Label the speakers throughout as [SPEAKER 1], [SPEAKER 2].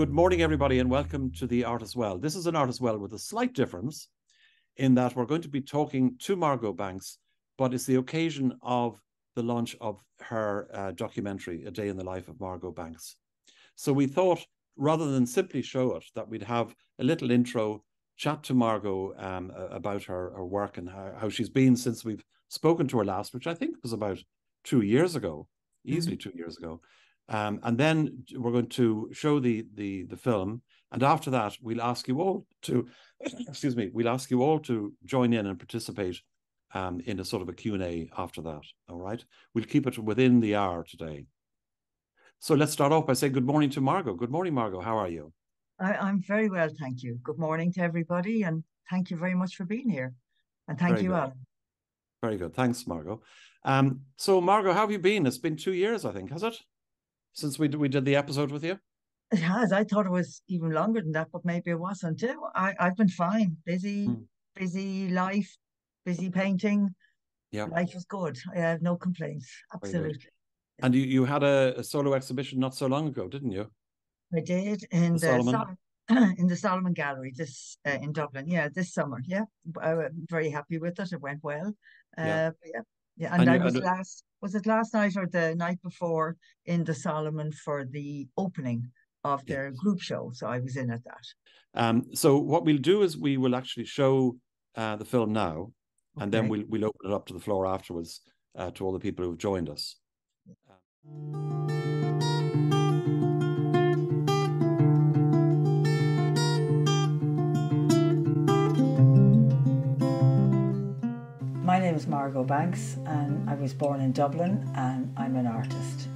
[SPEAKER 1] Good morning, everybody, and welcome to the Artist's Well. This is an Artist's Well with a slight difference in that we're going to be talking to Margo Banks, but it's the occasion of the launch of her uh, documentary, A Day in the Life of Margo Banks. So we thought, rather than simply show it, that we'd have a little intro, chat to Margo um, about her, her work and how, how she's been since we've spoken to her last, which I think was about two years ago, easily mm-hmm. two years ago. Um, and then we're going to show the, the the film, and after that, we'll ask you all to, excuse me, we'll ask you all to join in and participate um, in a sort of a Q&A after that. All right, we'll keep it within the hour today. So let's start off by saying good morning to Margo. Good morning, Margo. How are you?
[SPEAKER 2] I, am very well, thank you. Good morning to everybody, and thank you very much for being here. And thank very you, good. Alan.
[SPEAKER 1] Very good. Thanks, Margo. Um, so, Margo, how have you been? It's been two years, I think, has it? Since we we did the episode with you?
[SPEAKER 2] It has. I thought it was even longer than that, but maybe it wasn't. I I've been fine. Busy, hmm. busy life, busy painting. Yeah, life is good. I have no complaints. Absolutely.
[SPEAKER 1] And you you had a, a, solo exhibition not so long ago, didn't you?
[SPEAKER 2] I did in the, the Solomon. Sol- in the Solomon Gallery this uh, in Dublin. Yeah, this summer. Yeah, I'm very happy with it. It went well. Uh, yeah. yeah, yeah, and, and I was last was it last night or the night before in the Solomon for the opening of their group show. So I was in at that.
[SPEAKER 1] Um, so what we'll do is we will actually show uh, the film now, okay. and then we'll we'll open it up to the floor afterwards uh, to all the people who've joined us.
[SPEAKER 2] My Margo Banks, and I was born in Dublin, and I'm an artist.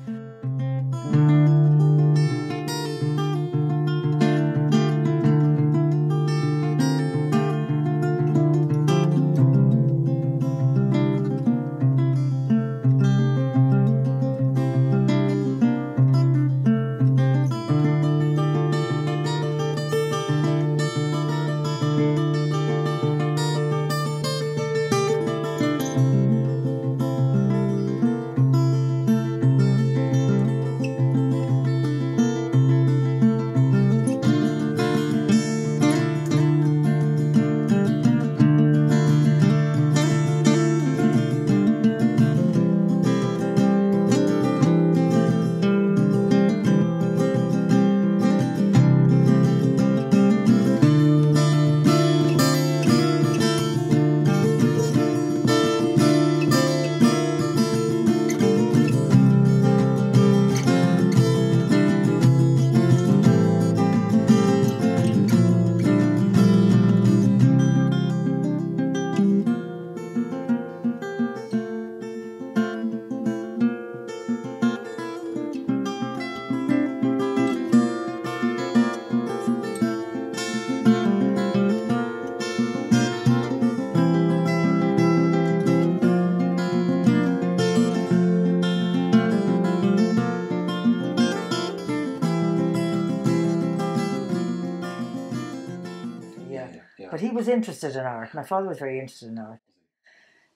[SPEAKER 2] Interested in art. My father was very interested in art.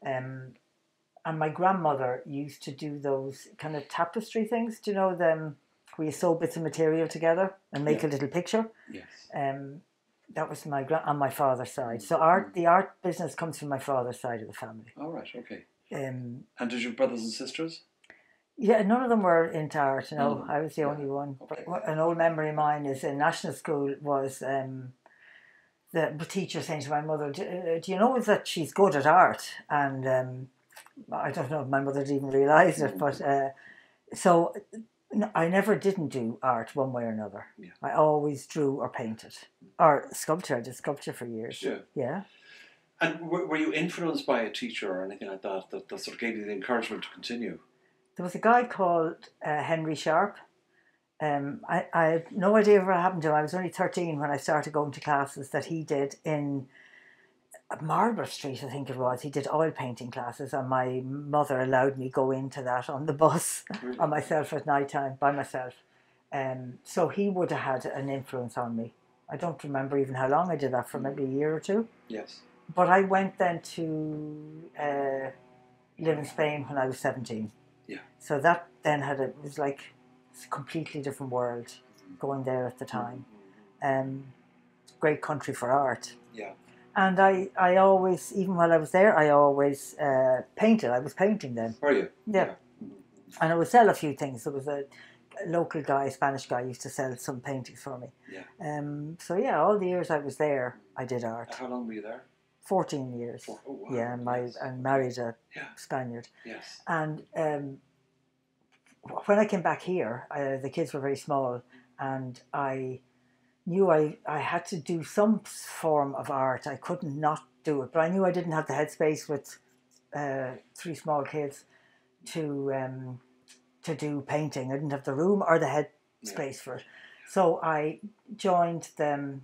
[SPEAKER 2] Um, and my grandmother used to do those kind of tapestry things. Do you know them where you sew bits of material together and make yeah. a little picture?
[SPEAKER 1] Yes.
[SPEAKER 2] Um, that was my gra- on my father's side. So art, the art business comes from my father's side of the family.
[SPEAKER 1] All right. Okay. Um, and did your brothers and sisters?
[SPEAKER 2] Yeah, none of them were into art. No. I was the yeah. only one. Okay. But an old memory of mine is in national school was um, the, teacher saying to my mother, do, uh, do, you know that she's good at art? And um, I don't know if my mother didn't realise it, but uh, so I never didn't do art one way or another. Yeah. I always drew or painted or sculpture. I did sculpture for years.
[SPEAKER 1] Yeah.
[SPEAKER 2] Yeah.
[SPEAKER 1] And were you influenced by a teacher or anything like that that, that sort of gave you the encouragement to continue?
[SPEAKER 2] There was a guy called uh, Henry Sharp um, I, I have no idea what happened to him. I was only 13 when I started going to classes that he did in Marlborough Street, I think it was. He did oil painting classes, and my mother allowed me go into that on the bus really? on myself at night time by myself. Um, so he would have had an influence on me. I don't remember even how long I did that for, maybe a year or two.
[SPEAKER 1] Yes.
[SPEAKER 2] But I went then to uh, live in Spain when I was 17.
[SPEAKER 1] Yeah.
[SPEAKER 2] So that then had a, it was like it's a completely different world. going there at the time. Um, great country for art.
[SPEAKER 1] Yeah.
[SPEAKER 2] And I, I always, even while I was there, I always uh, painted. I was painting then.
[SPEAKER 1] Are you?
[SPEAKER 2] Yeah. And I would sell a few things. There was a, a local guy, a Spanish guy, used to sell some paintings for me.
[SPEAKER 1] Yeah.
[SPEAKER 2] Um, so yeah, all the years I was there, I did art.
[SPEAKER 1] How long were you there?
[SPEAKER 2] 14 years.
[SPEAKER 1] Four- oh, wow,
[SPEAKER 2] Yeah, and my
[SPEAKER 1] yes.
[SPEAKER 2] and married a
[SPEAKER 1] Yeah.
[SPEAKER 2] Spaniard.
[SPEAKER 1] Yes.
[SPEAKER 2] And um, when I came back here, uh, the kids were very small, and I knew I, I had to do some form of art. I couldn't not do it, but I knew I didn't have the headspace with uh, three small kids to um, to do painting. I didn't have the room or the headspace
[SPEAKER 1] Yeah.
[SPEAKER 2] for it. So I joined the um,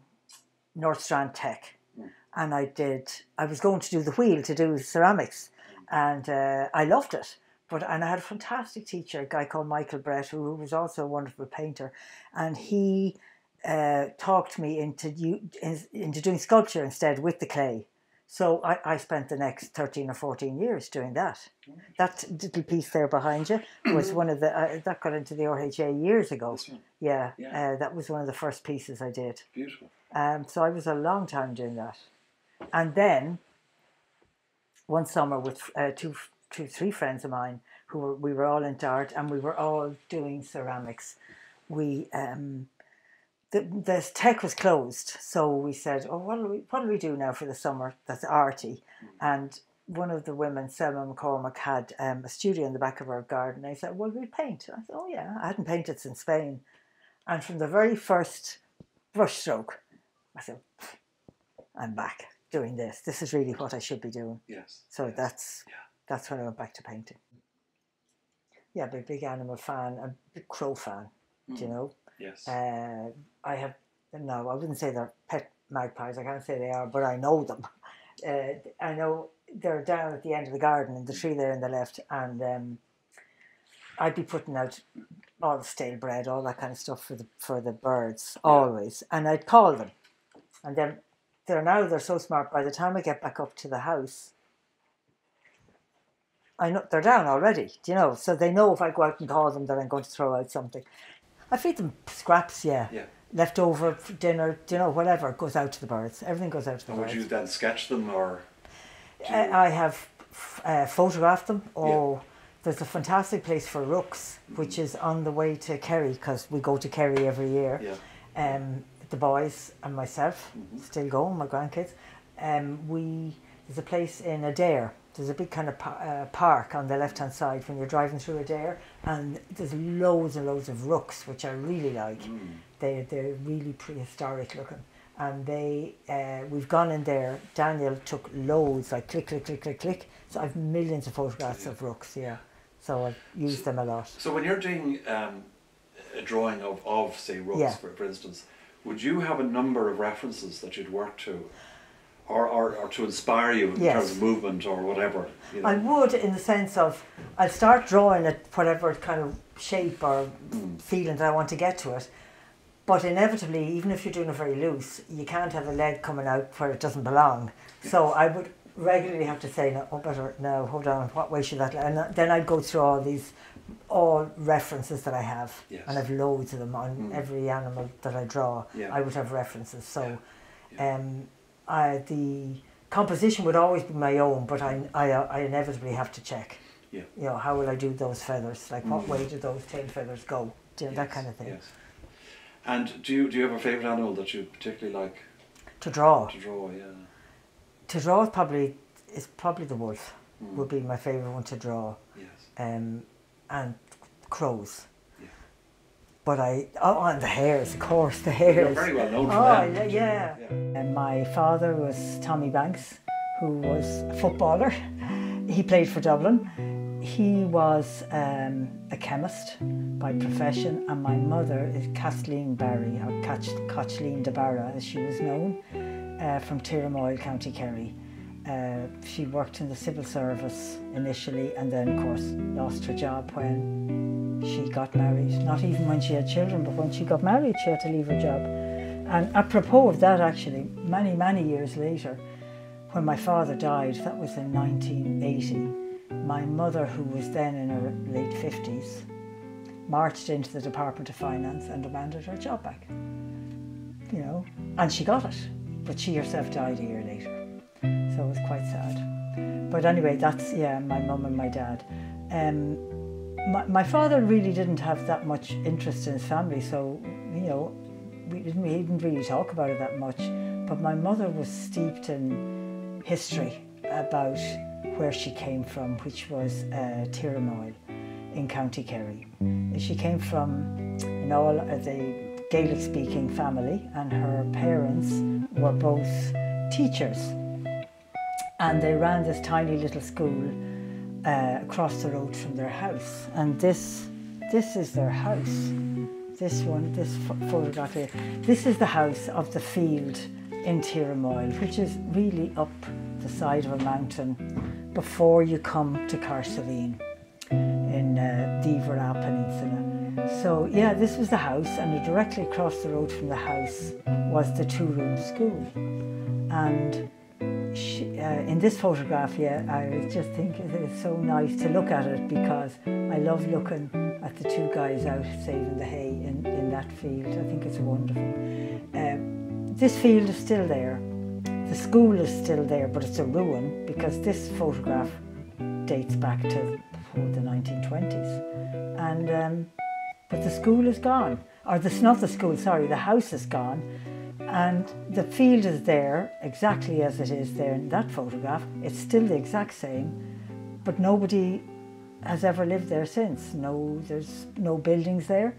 [SPEAKER 2] North Strand Tech,
[SPEAKER 1] Mm.
[SPEAKER 2] and I did. I was going to do the wheel to do ceramics, and uh, I loved it. But and I had a fantastic teacher, a guy called Michael Brett, who was also a wonderful painter, and he uh, talked me into you into doing sculpture instead with the clay. So I, I spent the next thirteen or fourteen years doing that. That little piece there behind you was one of the uh, that got into the RHA years ago. Yeah,
[SPEAKER 1] Yeah.
[SPEAKER 2] Uh, that was one of the first pieces I did.
[SPEAKER 1] Beautiful.
[SPEAKER 2] Um, so I was a long time doing that, and then one summer with uh, two, two, three friends of mine who were we were all into art and we were all doing ceramics. We um, the the tech was closed, so we said, "Oh, what do we what do we do now for the summer that's arty?" And one of the women, Selma McCormick, had um, a studio in the back of her garden. I said, "Well, we paint." I said, "Oh yeah, I hadn't painted since Spain," and from the very first brushstroke, I said, I'm back doing this. This is really what I should be doing.
[SPEAKER 1] Yes.
[SPEAKER 2] So
[SPEAKER 1] yes.
[SPEAKER 2] that's
[SPEAKER 1] Yeah.
[SPEAKER 2] That's when I went back to painting. Yeah, big big animal fan, a big crow fan. Do you
[SPEAKER 1] Mm.
[SPEAKER 2] know?
[SPEAKER 1] Yes.
[SPEAKER 2] Uh, I have no, I wouldn't say they're pet magpies. I can't say they are, but I know them. Uh, I know they're down at the end of the garden in the tree there on the left, and um, I'd be putting out all the stale bread, all that kind of stuff for the for the birds always, and I'd call them, and then they're now they're so smart. By the time I get back up to the house, I know they're down already. Do you know? So they know if I go out and call them that I'm going to throw out something. I feed them scraps, yeah.
[SPEAKER 1] Yeah.
[SPEAKER 2] Leftover for dinner, do you know, whatever goes out to the birds. Everything goes out to the
[SPEAKER 1] And would you then sketch them or?
[SPEAKER 2] I, I have uh, photographed them. Oh, there's a fantastic place for rooks, which is on the way to Kerry because we go to Kerry every year.
[SPEAKER 1] Yeah.
[SPEAKER 2] Um, the boys and myself
[SPEAKER 1] Mhm.
[SPEAKER 2] still going, my grandkids. Um, we there's a place in Adare. There's a big kind of pa- uh, park on the left hand side when you're driving through Adare, and there's loads and loads of rooks, which I really like.
[SPEAKER 1] Mm.
[SPEAKER 2] They they're really prehistoric looking, and they uh, we've gone in there. Daniel took loads, like click click click click click. So I've millions of photographs of rooks. Yeah, so I've used them a lot.
[SPEAKER 1] So when you're doing um, a drawing of, of say rooks,
[SPEAKER 2] Yeah.
[SPEAKER 1] for, for instance, would you have a number of references that you'd work to, or, or, or to inspire you in
[SPEAKER 2] Yes.
[SPEAKER 1] terms of movement or whatever? You know?
[SPEAKER 2] I would, in the sense of, I'll start drawing at whatever kind of shape or
[SPEAKER 1] Mm.
[SPEAKER 2] feeling that I want to get to it. But inevitably, even if you're doing it very loose, you can't have a leg coming out where it doesn't belong. So I would regularly have to say, no, oh, better, no, hold on, what way should that, and then I'd go through all these, all references that I have.
[SPEAKER 1] Yes.
[SPEAKER 2] And I've loads of them on
[SPEAKER 1] Mm.
[SPEAKER 2] every animal that I draw.
[SPEAKER 1] Yeah.
[SPEAKER 2] I would have references. So
[SPEAKER 1] Yeah.
[SPEAKER 2] um, I, the composition would always be my own, but I, I, I inevitably have to check.
[SPEAKER 1] Yeah.
[SPEAKER 2] You know, how will I do those feathers? Like, what
[SPEAKER 1] Mm.
[SPEAKER 2] way do those tail feathers go? Do you know, that kind of thing.
[SPEAKER 1] Yes. And do you do you have a favourite animal that you particularly like
[SPEAKER 2] To draw,
[SPEAKER 1] to draw? Yeah.
[SPEAKER 2] to draw is probably is probably the wolf.
[SPEAKER 1] Mm.
[SPEAKER 2] Would be my favorite one to draw,
[SPEAKER 1] Yes.
[SPEAKER 2] um, and crows. But I oh, and the hares, of course, the hares.
[SPEAKER 1] You're very well known for
[SPEAKER 2] Oh,
[SPEAKER 1] them.
[SPEAKER 2] yeah, yeah.
[SPEAKER 1] yeah.
[SPEAKER 2] And my father was Tommy Banks, who was a footballer. He played for Dublin. He was um, a chemist by profession, and my mother is Kathleen Barry, or Kathleen de Barra, as she was known, uh, from Tiramoyle, County Kerry. Uh, she worked in the civil service initially, and then, of course, lost her job when she got married. Not even when she had children, but when she got married, she had to leave her job. And apropos of that, actually, many, many years later, when my father died, that was in 1980, my mother, who was then in her late 50s, marched into the Department of Finance and demanded her job back. You know, and she got it, but she herself died a year later. So it was quite sad. But anyway, that's, yeah, my mum and my dad. Um, my, my father really didn't have that much interest in his family, so, you know, we didn't, we didn't really talk about it that much. But my mother was steeped in history about where she came from, which was uh, Tiramoil in County Kerry. She came from an all uh, the Gaelic speaking family, and her parents were both teachers. And they ran this tiny little school uh, across the road from their house. And this, this is their house. This one, this photograph here. This is the house of the field in Tiramoil, which is really up the side of a mountain before you come to Cahersiveen in uh, the Iveragh Peninsula. So yeah, this was the house and directly across the road from the house was the two-room school. And she, uh, in this photograph, yeah, I just think it's so nice to look at it because I love looking at the two guys out saving the hay in, in that field. I think it's wonderful. Um, this field is still there. The school is still there, but it's a ruin because this photograph dates back to before the 1920s. And um, but the school is gone, or the not the school. Sorry, the house is gone, and the field is there exactly as it is there in that photograph. It's still the exact same, but nobody has ever lived there since. No, there's no buildings there.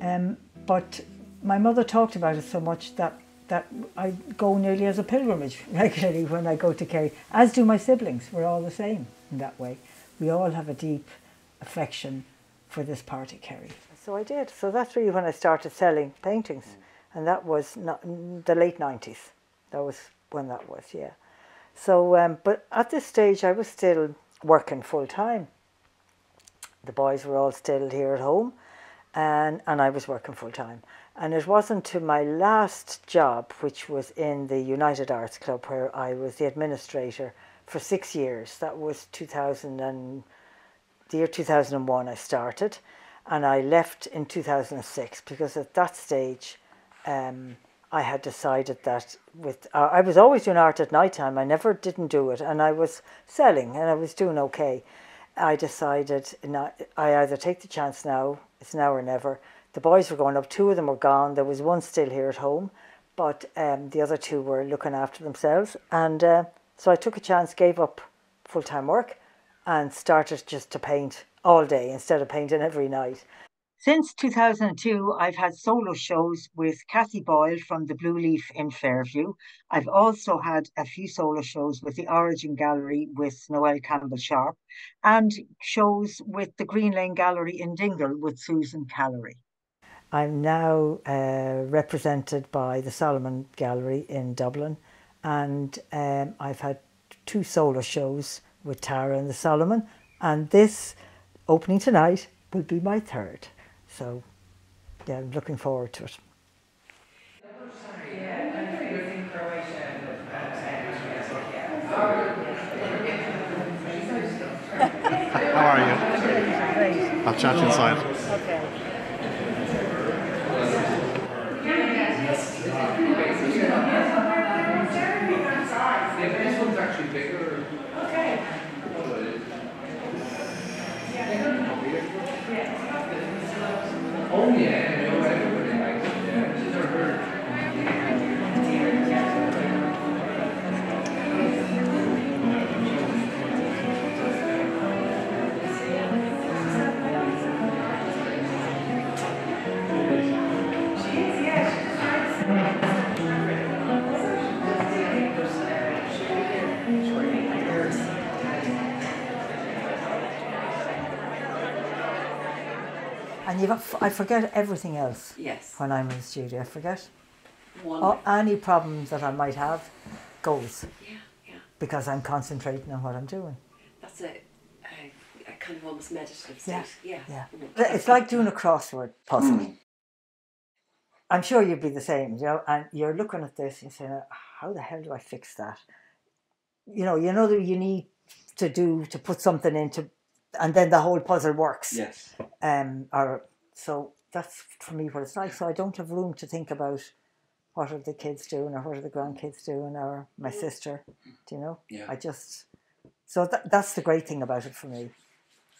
[SPEAKER 2] Um, but my mother talked about it so much that that I go nearly as a pilgrimage regularly when I go to Kerry, as do my siblings. We're all the same in that way we all have a deep affection for this part of Kerry. So I did. So that's really when I started selling paintings, and that was not, the late nineties. That was when that was, yeah. So, um, but at this stage, I was still working full time. The boys were all still here at home, and and I was working full time. And it wasn't to my last job, which was in the United Arts Club, where I was the administrator for six years. That was 2000 and the year 2001 I started and I left in 2006 because at that stage um, I had decided that with uh, I was always doing art at night time. I never didn't do it and I was selling and I was doing okay. I decided not, I either take the chance now, it's now or never. The boys were going up, two of them were gone. There was one still here at home, but um, the other two were looking after themselves. And uh, so I took a chance, gave up full time work, and started just to paint all day instead of painting every night. Since 2002, I've had solo shows with Kathy Boyle from the Blue Leaf in Fairview. I've also had a few solo shows with the Origin Gallery with Noel Campbell Sharp and shows with the Green Lane Gallery in Dingle with Susan Callery. I'm now uh, represented by the Solomon Gallery in Dublin and um, I've had two solo shows with Tara and the Solomon, and this opening tonight will be my third. So, yeah, I'm looking forward to it.
[SPEAKER 3] How are you? I'll chat inside.
[SPEAKER 2] And you've I forget everything else.
[SPEAKER 4] Yes.
[SPEAKER 2] When I'm in the studio, I forget. Any problems that I might have goes.
[SPEAKER 4] Yeah, yeah.
[SPEAKER 2] Because I'm concentrating on what I'm doing.
[SPEAKER 4] That's a, a, a kind of almost meditative state. Yeah.
[SPEAKER 2] Yeah. yeah. It's like doing a crossword puzzle. I'm sure you'd be the same, you know, and you're looking at this and saying, how the hell do I fix that? You know, you know that you need to do to put something into and then the whole puzzle works.
[SPEAKER 4] Yes.
[SPEAKER 2] Um, or So that's for me what it's like. So I don't have room to think about what are the kids doing or what are the grandkids doing or my sister. Do you know?
[SPEAKER 1] Yeah.
[SPEAKER 2] I just so that, that's the great thing about it for me.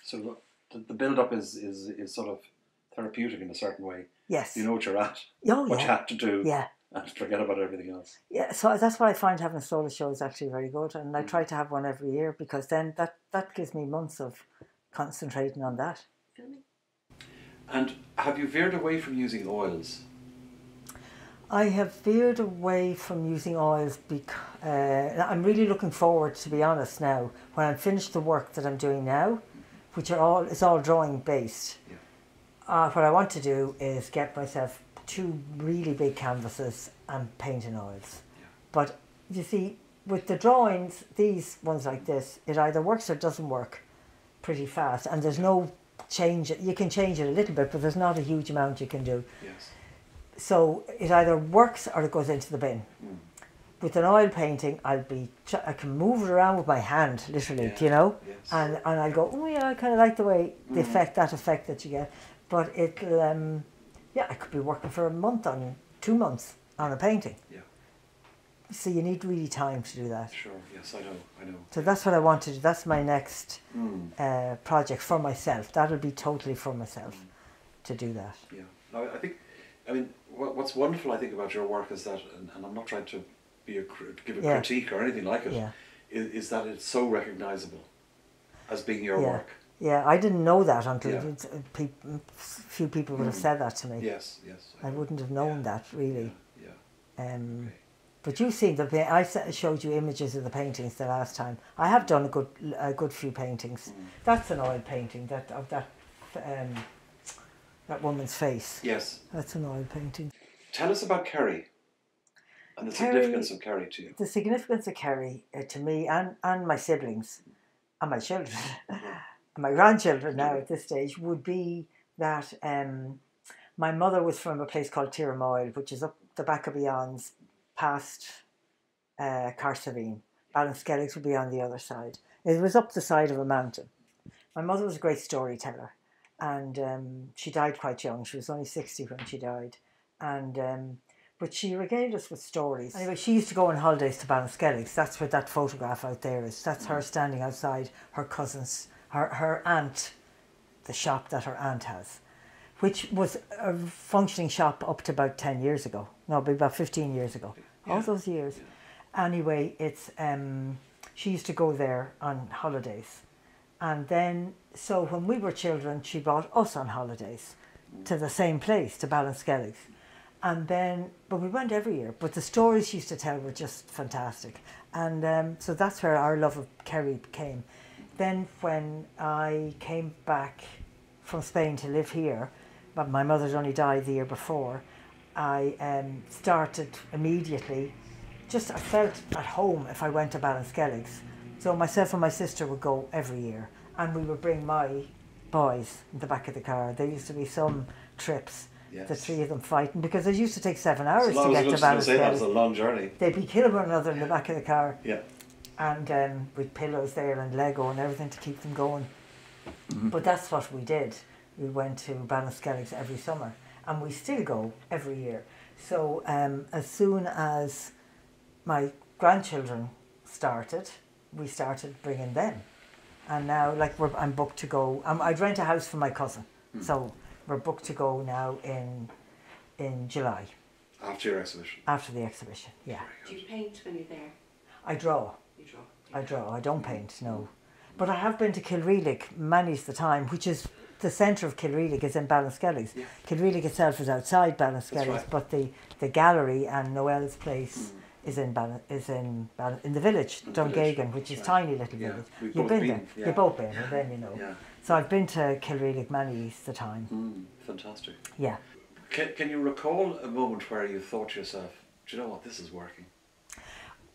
[SPEAKER 1] So the, the build up is, is is sort of therapeutic in a certain way.
[SPEAKER 2] Yes.
[SPEAKER 1] You know what you're at,
[SPEAKER 2] oh,
[SPEAKER 1] what
[SPEAKER 2] yeah.
[SPEAKER 1] you have to do,
[SPEAKER 2] Yeah.
[SPEAKER 1] and forget about everything else.
[SPEAKER 2] Yeah, so that's why I find having a solo show is actually very good, and
[SPEAKER 1] Mm.
[SPEAKER 2] I try to have one every year because then that that gives me months of concentrating on that.
[SPEAKER 4] Filming.
[SPEAKER 1] And have you veered away from using oils?
[SPEAKER 2] I have veered away from using oils because uh, I'm really looking forward, to be honest, now when I'm finished the work that I'm doing now, which are all it's all drawing based.
[SPEAKER 1] Yeah.
[SPEAKER 2] Uh, what I want to do is get myself two really big canvases and paint in oils.
[SPEAKER 1] Yeah.
[SPEAKER 2] But you see, with the drawings, these ones like this, it either works or doesn't work pretty fast, and there's no change. You can change it a little bit, but there's not a huge amount you can do.
[SPEAKER 1] Yes.
[SPEAKER 2] So it either works or it goes into the bin.
[SPEAKER 1] Mm.
[SPEAKER 2] With an oil painting, I'll be I can move it around with my hand, literally,
[SPEAKER 1] Yeah.
[SPEAKER 2] do you know,
[SPEAKER 1] Yes.
[SPEAKER 2] and and I go, oh yeah, I kind of like the way the
[SPEAKER 1] Mm.
[SPEAKER 2] effect that effect that you get, but it'll um, yeah, I could be working for a month on two months on a painting.
[SPEAKER 1] Yeah.
[SPEAKER 2] So you need really time to do that.
[SPEAKER 1] Sure. Yes, I know. I know.
[SPEAKER 2] So that's what I want to do. That's my next
[SPEAKER 1] Mm.
[SPEAKER 2] uh, project for myself. That'll be totally for myself to do that.
[SPEAKER 1] Yeah. No, I think, I mean, what, what's wonderful, I think, about your work is that, and, and I'm not trying to be a give a
[SPEAKER 2] Yeah.
[SPEAKER 1] critique or anything like it,
[SPEAKER 2] Yeah.
[SPEAKER 1] is, is that it's so recognizable as being your
[SPEAKER 2] Yeah.
[SPEAKER 1] work.
[SPEAKER 2] Yeah, I didn't know that until
[SPEAKER 1] Yeah.
[SPEAKER 2] uh, peop- few people would have said that to me.
[SPEAKER 1] Yes. Yes.
[SPEAKER 2] I
[SPEAKER 1] know.
[SPEAKER 2] wouldn't have known that really.
[SPEAKER 1] Yeah. yeah.
[SPEAKER 2] Um,
[SPEAKER 1] Okay.
[SPEAKER 2] But you've seen the. I showed you images of the paintings the last time. I have done a good, a good few paintings.
[SPEAKER 1] Mm.
[SPEAKER 2] That's an oil painting that of that, um, that woman's face.
[SPEAKER 1] Yes.
[SPEAKER 2] That's an oil painting.
[SPEAKER 1] Tell us about Kerry and the
[SPEAKER 2] Kerry-
[SPEAKER 1] significance of Kerry to you.
[SPEAKER 2] The significance of Kerry uh, to me and, and my siblings and my children and my grandchildren now at this stage would be that um, my mother was from a place called Tiramoil, which is up the back of Beyond's past uh, Cahersiveen. Ballinskelligs would be on the other side. It was up the side of a mountain. My mother was a great storyteller and um, she died quite young. She was only 60 when she died. And um, but she regaled us with stories. Anyway, she used to go on holidays to Ballinskelligs. That's where that photograph out there is. That's her standing outside her cousin's, her, her aunt, the shop that her aunt has, which was a functioning shop up to about 10 years ago. No, about 15 years ago. All those years. Anyway, it's um, she used to go there on holidays. And then, so when we were children, she brought us on holidays to the same place, to Ballinskelligs. And then, but we went every year. But the stories she used to tell were just fantastic. And um, so that's where our love of Kerry came. Then, when I came back from Spain to live here, but my mother's only died the year before, I um, started immediately. Just I felt at home if I went to Ballinskelligs. So myself and my sister would go every year, and we would bring my boys in the back of the car. There used to be some trips, the three of them fighting because it used to take seven hours to get to
[SPEAKER 1] say that was a long journey.
[SPEAKER 2] They'd be killing one another in the back of the car,
[SPEAKER 1] Yeah.
[SPEAKER 2] and um, with pillows there and Lego and everything to keep them going. But that's what we did. We went to Ballinskelligs every summer, and we still go every year. So um, as soon as my grandchildren started, we started bringing them, and now like we're, I'm booked to go. Um, I'd rent a house for my cousin, so we're booked to go now in in July
[SPEAKER 1] After your exhibition.
[SPEAKER 2] after the exhibition. Yeah,
[SPEAKER 4] Do you paint when you're there?
[SPEAKER 2] I draw.
[SPEAKER 4] You draw.
[SPEAKER 2] I draw. I don't paint, no. But I have been to Cill Rialaig many's the time, which is the centre of Cill Rialaig is in Ballinskelligs.
[SPEAKER 1] Yeah.
[SPEAKER 2] Cill Rialaig itself is outside Ballinskelligs,
[SPEAKER 1] right.
[SPEAKER 2] but the, the gallery and Noel's place
[SPEAKER 1] Mm.
[SPEAKER 2] is in Ball- is in Ball- in the village,
[SPEAKER 1] In village,
[SPEAKER 2] Dungeagan, which is
[SPEAKER 1] right.
[SPEAKER 2] tiny little
[SPEAKER 1] Yeah,
[SPEAKER 2] village.
[SPEAKER 1] we've
[SPEAKER 2] You've been,
[SPEAKER 1] been,
[SPEAKER 2] there.
[SPEAKER 1] yeah.
[SPEAKER 2] You've both been, and then you know. So I've been to Cill Rialaig many the time.
[SPEAKER 1] Mm, fantastic.
[SPEAKER 2] Yeah.
[SPEAKER 1] Can, can you recall a moment where you thought to yourself, do you know what, this is working?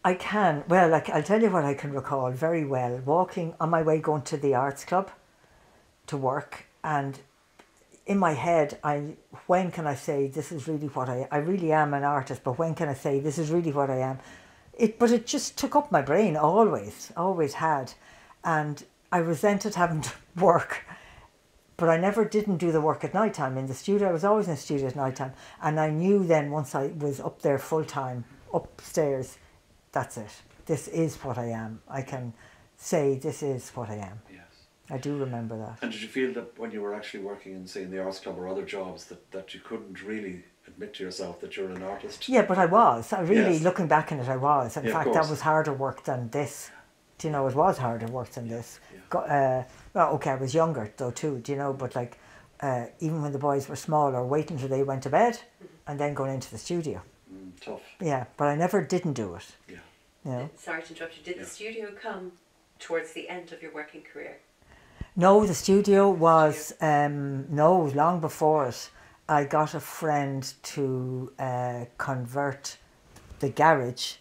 [SPEAKER 2] I can. Well, like I'll tell you what I can recall very well. Walking on my way going to the arts club to work, and in my head, I when can I say this is really what I I really am an artist, but when can I say this is really what I am? It, but it just took up my brain always, always had, and I resented having to work but I never didn't do the work at night time in the studio. I was always in the studio at night time, and I knew then once I was up there full time upstairs, that's it. This is what I am. I can say this is what I am.
[SPEAKER 1] Yes.
[SPEAKER 2] I do remember that.
[SPEAKER 1] And did you feel that when you were actually working in, say, in the Arts Club or other jobs, that, that you couldn't really admit to yourself that you're an artist?
[SPEAKER 2] Yeah, but I was. I really,
[SPEAKER 1] Yes.
[SPEAKER 2] looking back on it, I was. In
[SPEAKER 1] Yeah,
[SPEAKER 2] fact, that was harder work than this. Do you know, it was harder work than this.
[SPEAKER 1] yeah.
[SPEAKER 2] Go, uh, well, okay, I was younger though too. Do you know? But like, uh, even when the boys were smaller, waiting until they went to bed, and then going into the studio.
[SPEAKER 1] Mm, tough.
[SPEAKER 2] Yeah, but I never didn't do it.
[SPEAKER 1] Yeah.
[SPEAKER 2] You know?
[SPEAKER 4] Sorry to interrupt you. Did
[SPEAKER 1] Yeah.
[SPEAKER 4] the studio come towards the end of your working career?
[SPEAKER 2] No, the studio was um, no long before it. I got a friend to uh, convert the garage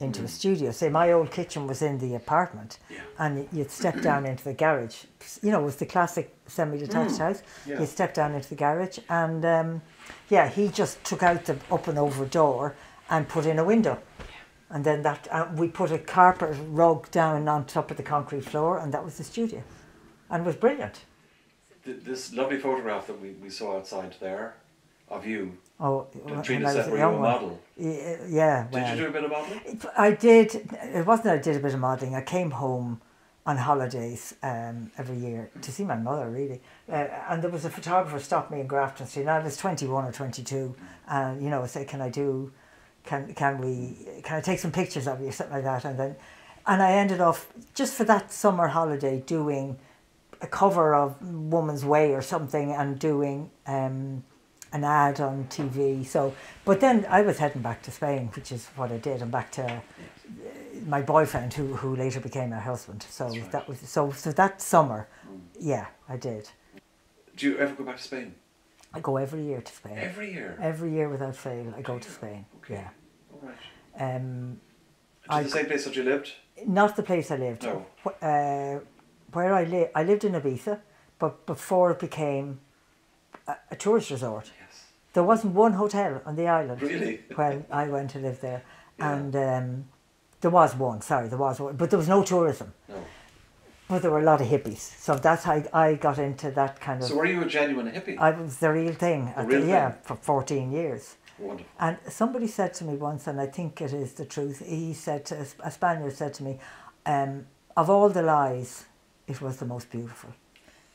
[SPEAKER 2] into a studio. Say my old kitchen was in the apartment,
[SPEAKER 1] Yeah.
[SPEAKER 2] and you'd step down into the garage. You know, it was the classic semi-detached house.
[SPEAKER 1] Yeah.
[SPEAKER 2] You step down into the garage, and um, yeah, he just took out the up and over door and put in a window. And then that uh, we put a carpet rug down on top of the concrete floor, and that was the studio, and was brilliant.
[SPEAKER 1] Th- This lovely photograph that we, we saw outside there of you,
[SPEAKER 2] Oh,
[SPEAKER 1] Trina said were you a model.
[SPEAKER 2] Yeah, yeah,
[SPEAKER 1] Did you do a bit of modelling?
[SPEAKER 2] I did. It wasn't that I did a bit of modelling. I came home on holidays um, every year to see my mother, really. Uh, and there was a photographer stopped me in Grafton Street. And I was 21 or 22. And, you know, I say, can I do, can, can we, can I take some pictures of you, something like that. And then, and I ended off, just for that summer holiday, doing a cover of Woman's Way or something and doing um, an ad on TV. So, but then I was heading back to Spain, which is what I did, and back to uh, my boyfriend, who who later became my husband. So
[SPEAKER 1] right.
[SPEAKER 2] that was so so that summer, yeah, I did.
[SPEAKER 1] Do you ever go back to Spain?
[SPEAKER 2] I go every year to Spain.
[SPEAKER 1] Every year.
[SPEAKER 2] Every year without fail, I go to Spain.
[SPEAKER 1] Okay.
[SPEAKER 2] Yeah.
[SPEAKER 1] All right.
[SPEAKER 2] Um,
[SPEAKER 1] To
[SPEAKER 2] I-
[SPEAKER 1] the same place that you lived?
[SPEAKER 2] not the place I lived.
[SPEAKER 1] No.
[SPEAKER 2] Uh, where I live, I lived in Ibiza, but before it became a, a tourist resort.
[SPEAKER 1] Yes.
[SPEAKER 2] There wasn't one hotel on the island
[SPEAKER 1] Really?
[SPEAKER 2] when I went to live there,
[SPEAKER 1] Yeah.
[SPEAKER 2] and um, there was one. Sorry, there was one, but there was no tourism.
[SPEAKER 1] No.
[SPEAKER 2] But there were a lot of hippies, so that's how I got into that kind of.
[SPEAKER 1] So were you a genuine hippie?
[SPEAKER 2] I was the real thing. at
[SPEAKER 1] real
[SPEAKER 2] yeah,
[SPEAKER 1] thing?
[SPEAKER 2] for fourteen years.
[SPEAKER 1] Wonderful.
[SPEAKER 2] And somebody said to me once, and I think it is the truth. He said to a Spaniard said to me, um, "Of all the lies, it was the most beautiful,"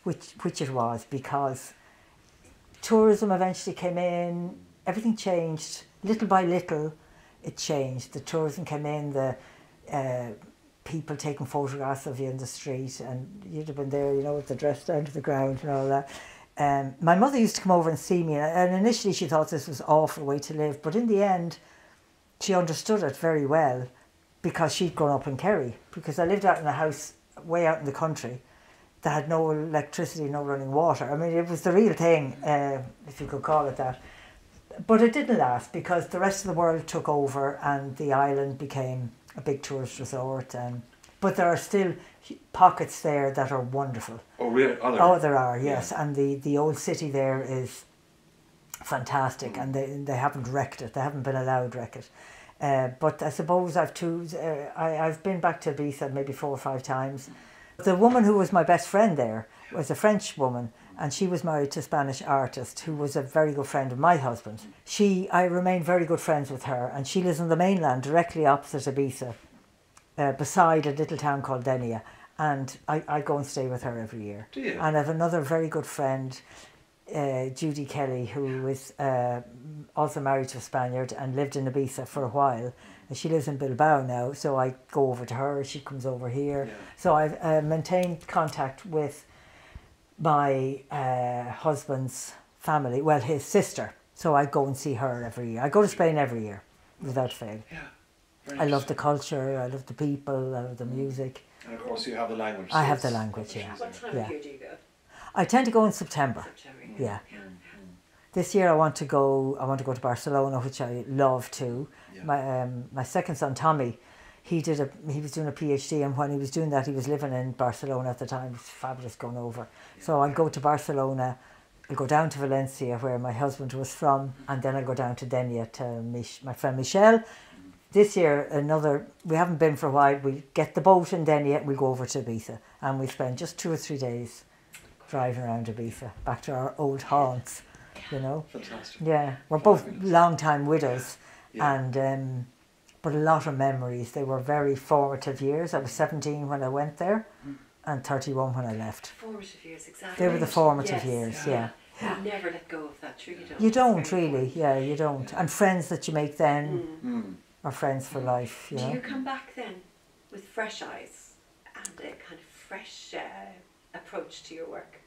[SPEAKER 2] which which it was because tourism eventually came in. Everything changed little by little. It changed. The tourism came in. The uh, people taking photographs of you in the street, and you'd have been there, you know, with the dress down to the ground and all that. Um, my mother used to come over and see me, and initially she thought this was awful way to live, but in the end, she understood it very well because she'd grown up in Kerry. Because I lived out in a house way out in the country that had no electricity, no running water. I mean, it was the real thing, uh, if you could call it that. But it didn't last because the rest of the world took over and the island became a big tourist resort. And but there are still pockets there that are wonderful.
[SPEAKER 1] Oh, really? Other?
[SPEAKER 2] Oh, there are yes, and the the old city there is fantastic, and they they haven't wrecked it. They haven't been allowed wreck it. Uh, but I suppose I've two. Uh, I I've been back to Ibiza maybe four or five times. The woman who was my best friend there was a French woman, and she was married to a Spanish artist who was a very good friend of my husband. She, I remain very good friends with her, and she lives on the mainland, directly opposite Ibiza, uh, beside a little town called Denia. And I, I go and stay with her every year.
[SPEAKER 1] Do you?
[SPEAKER 2] And I have another very good friend, uh, Judy Kelly, who is uh, also married to a Spaniard and lived in Ibiza for a while. And she lives in Bilbao now, so I go over to her. She comes over here.
[SPEAKER 1] Yeah.
[SPEAKER 2] So I've uh, maintained contact with my uh, husband's family, well, his sister. So I go and see her every year. I go to Spain every year, without fail.
[SPEAKER 1] Yeah.
[SPEAKER 2] I love the culture, I love the people, I love the music.
[SPEAKER 1] And of course, you have the language.
[SPEAKER 2] I have the language, yeah.
[SPEAKER 4] What time
[SPEAKER 2] Yeah.
[SPEAKER 4] of year do you go?
[SPEAKER 2] I tend to go in September.
[SPEAKER 4] September.
[SPEAKER 2] Yeah. This year I want to go. I want to go to Barcelona, which I love too.
[SPEAKER 1] Yeah.
[SPEAKER 2] My um, my second son Tommy, he did a he was doing a PhD, and when he was doing that, he was living in Barcelona at the time. It was fabulous going over. So I'll go to Barcelona. I'll go down to Valencia, where my husband was from, and then I'll go down to Denia to Mich- my friend Michelle. This year, another we haven't been for a while. We get the boat in Denia. We go over to Ibiza, and we spend just two or three days driving around Ibiza, back to our old haunts, you know.
[SPEAKER 1] Fantastic.
[SPEAKER 2] Yeah, we're both long time widows,
[SPEAKER 1] Yeah.
[SPEAKER 2] and um, but a lot of memories. They were very formative years. I was seventeen when I went there, and thirty-one when I left.
[SPEAKER 4] Formative years, exactly.
[SPEAKER 2] They were the formative
[SPEAKER 4] Yes,
[SPEAKER 2] years. Yeah.
[SPEAKER 4] You never let go of that, true you don't.
[SPEAKER 2] You don't really,
[SPEAKER 4] important.
[SPEAKER 2] yeah, you don't. And friends that you make then
[SPEAKER 1] Mm.
[SPEAKER 2] are friends for life, you
[SPEAKER 4] Do
[SPEAKER 2] know.
[SPEAKER 4] you come back then with fresh eyes and a kind of fresh uh, approach to your work?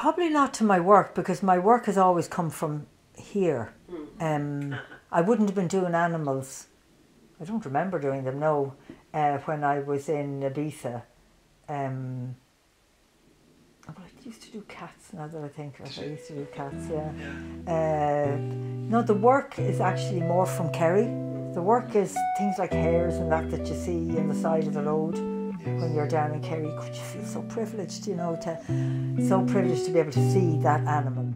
[SPEAKER 2] Probably not to my work because my work has always come from here. Um, I wouldn't have been doing animals. I don't remember doing them. No, uh, when I was in Ibiza, um, I used to do cats. Now that I think of it, I used to do cats. Yeah. Uh, no, the work is actually more from Kerry. The work is things like hares and that that you see in the side of the road when you're down in Kerry. Could you feel so privileged, you know, to so privileged to be able to see that animal.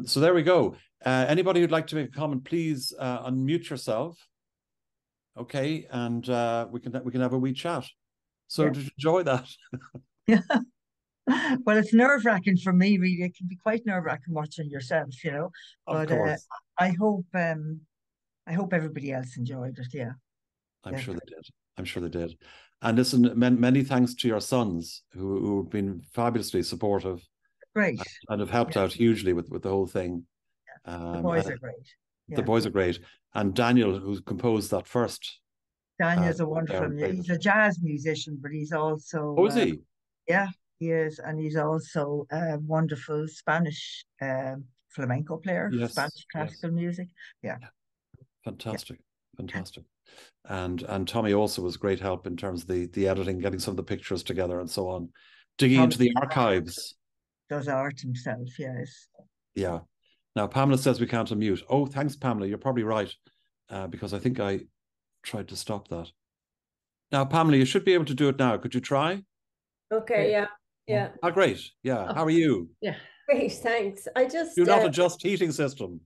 [SPEAKER 1] Um, so there we go. Uh, anybody who'd like to make a comment, please uh, unmute yourself. Okay, and uh, we can we can have a wee chat. So
[SPEAKER 5] Yeah.
[SPEAKER 1] did you enjoy that? Yeah.
[SPEAKER 5] Well, it's nerve wracking for me, really. It can be quite nerve wracking watching yourself, you know.
[SPEAKER 1] Of
[SPEAKER 5] but uh, I hope um I hope everybody else enjoyed it. Yeah.
[SPEAKER 1] I'm
[SPEAKER 5] yeah.
[SPEAKER 1] sure they did. I'm sure they did. And listen, man, many thanks to your sons who who have been fabulously supportive
[SPEAKER 5] Great.
[SPEAKER 1] and have helped
[SPEAKER 5] Yeah.
[SPEAKER 1] out hugely with with the whole thing.
[SPEAKER 5] The
[SPEAKER 1] Um,
[SPEAKER 5] boys are great.
[SPEAKER 1] the boys are great, and Daniel, who composed that first.
[SPEAKER 5] Daniel's
[SPEAKER 1] uh,
[SPEAKER 5] a wonderful
[SPEAKER 1] they're
[SPEAKER 5] mu-
[SPEAKER 1] great.
[SPEAKER 5] he's a jazz musician, but he's also
[SPEAKER 1] Oh, is he?
[SPEAKER 5] he is, and he's also a wonderful Spanish um flamenco player,
[SPEAKER 1] Yes,
[SPEAKER 5] Spanish
[SPEAKER 1] yes.
[SPEAKER 5] classical music. Yeah.
[SPEAKER 1] Fantastic, fantastic. And and Tommy also was great help in terms of the the editing, getting some of the pictures together and so on. Digging into the archives.
[SPEAKER 5] Does art himself, yes.
[SPEAKER 1] Yeah. Now Pamela says we can't unmute. Oh, thanks, Pamela. You're probably right. Uh, because I think I tried to stop that. Now, Pamela, you should be able to do it now. Could you try?
[SPEAKER 6] Okay, yeah, yeah.
[SPEAKER 1] Ah, great. Yeah. How are you? Yeah.
[SPEAKER 6] Great, thanks. I just
[SPEAKER 1] Do not
[SPEAKER 6] uh,
[SPEAKER 1] adjust heating system.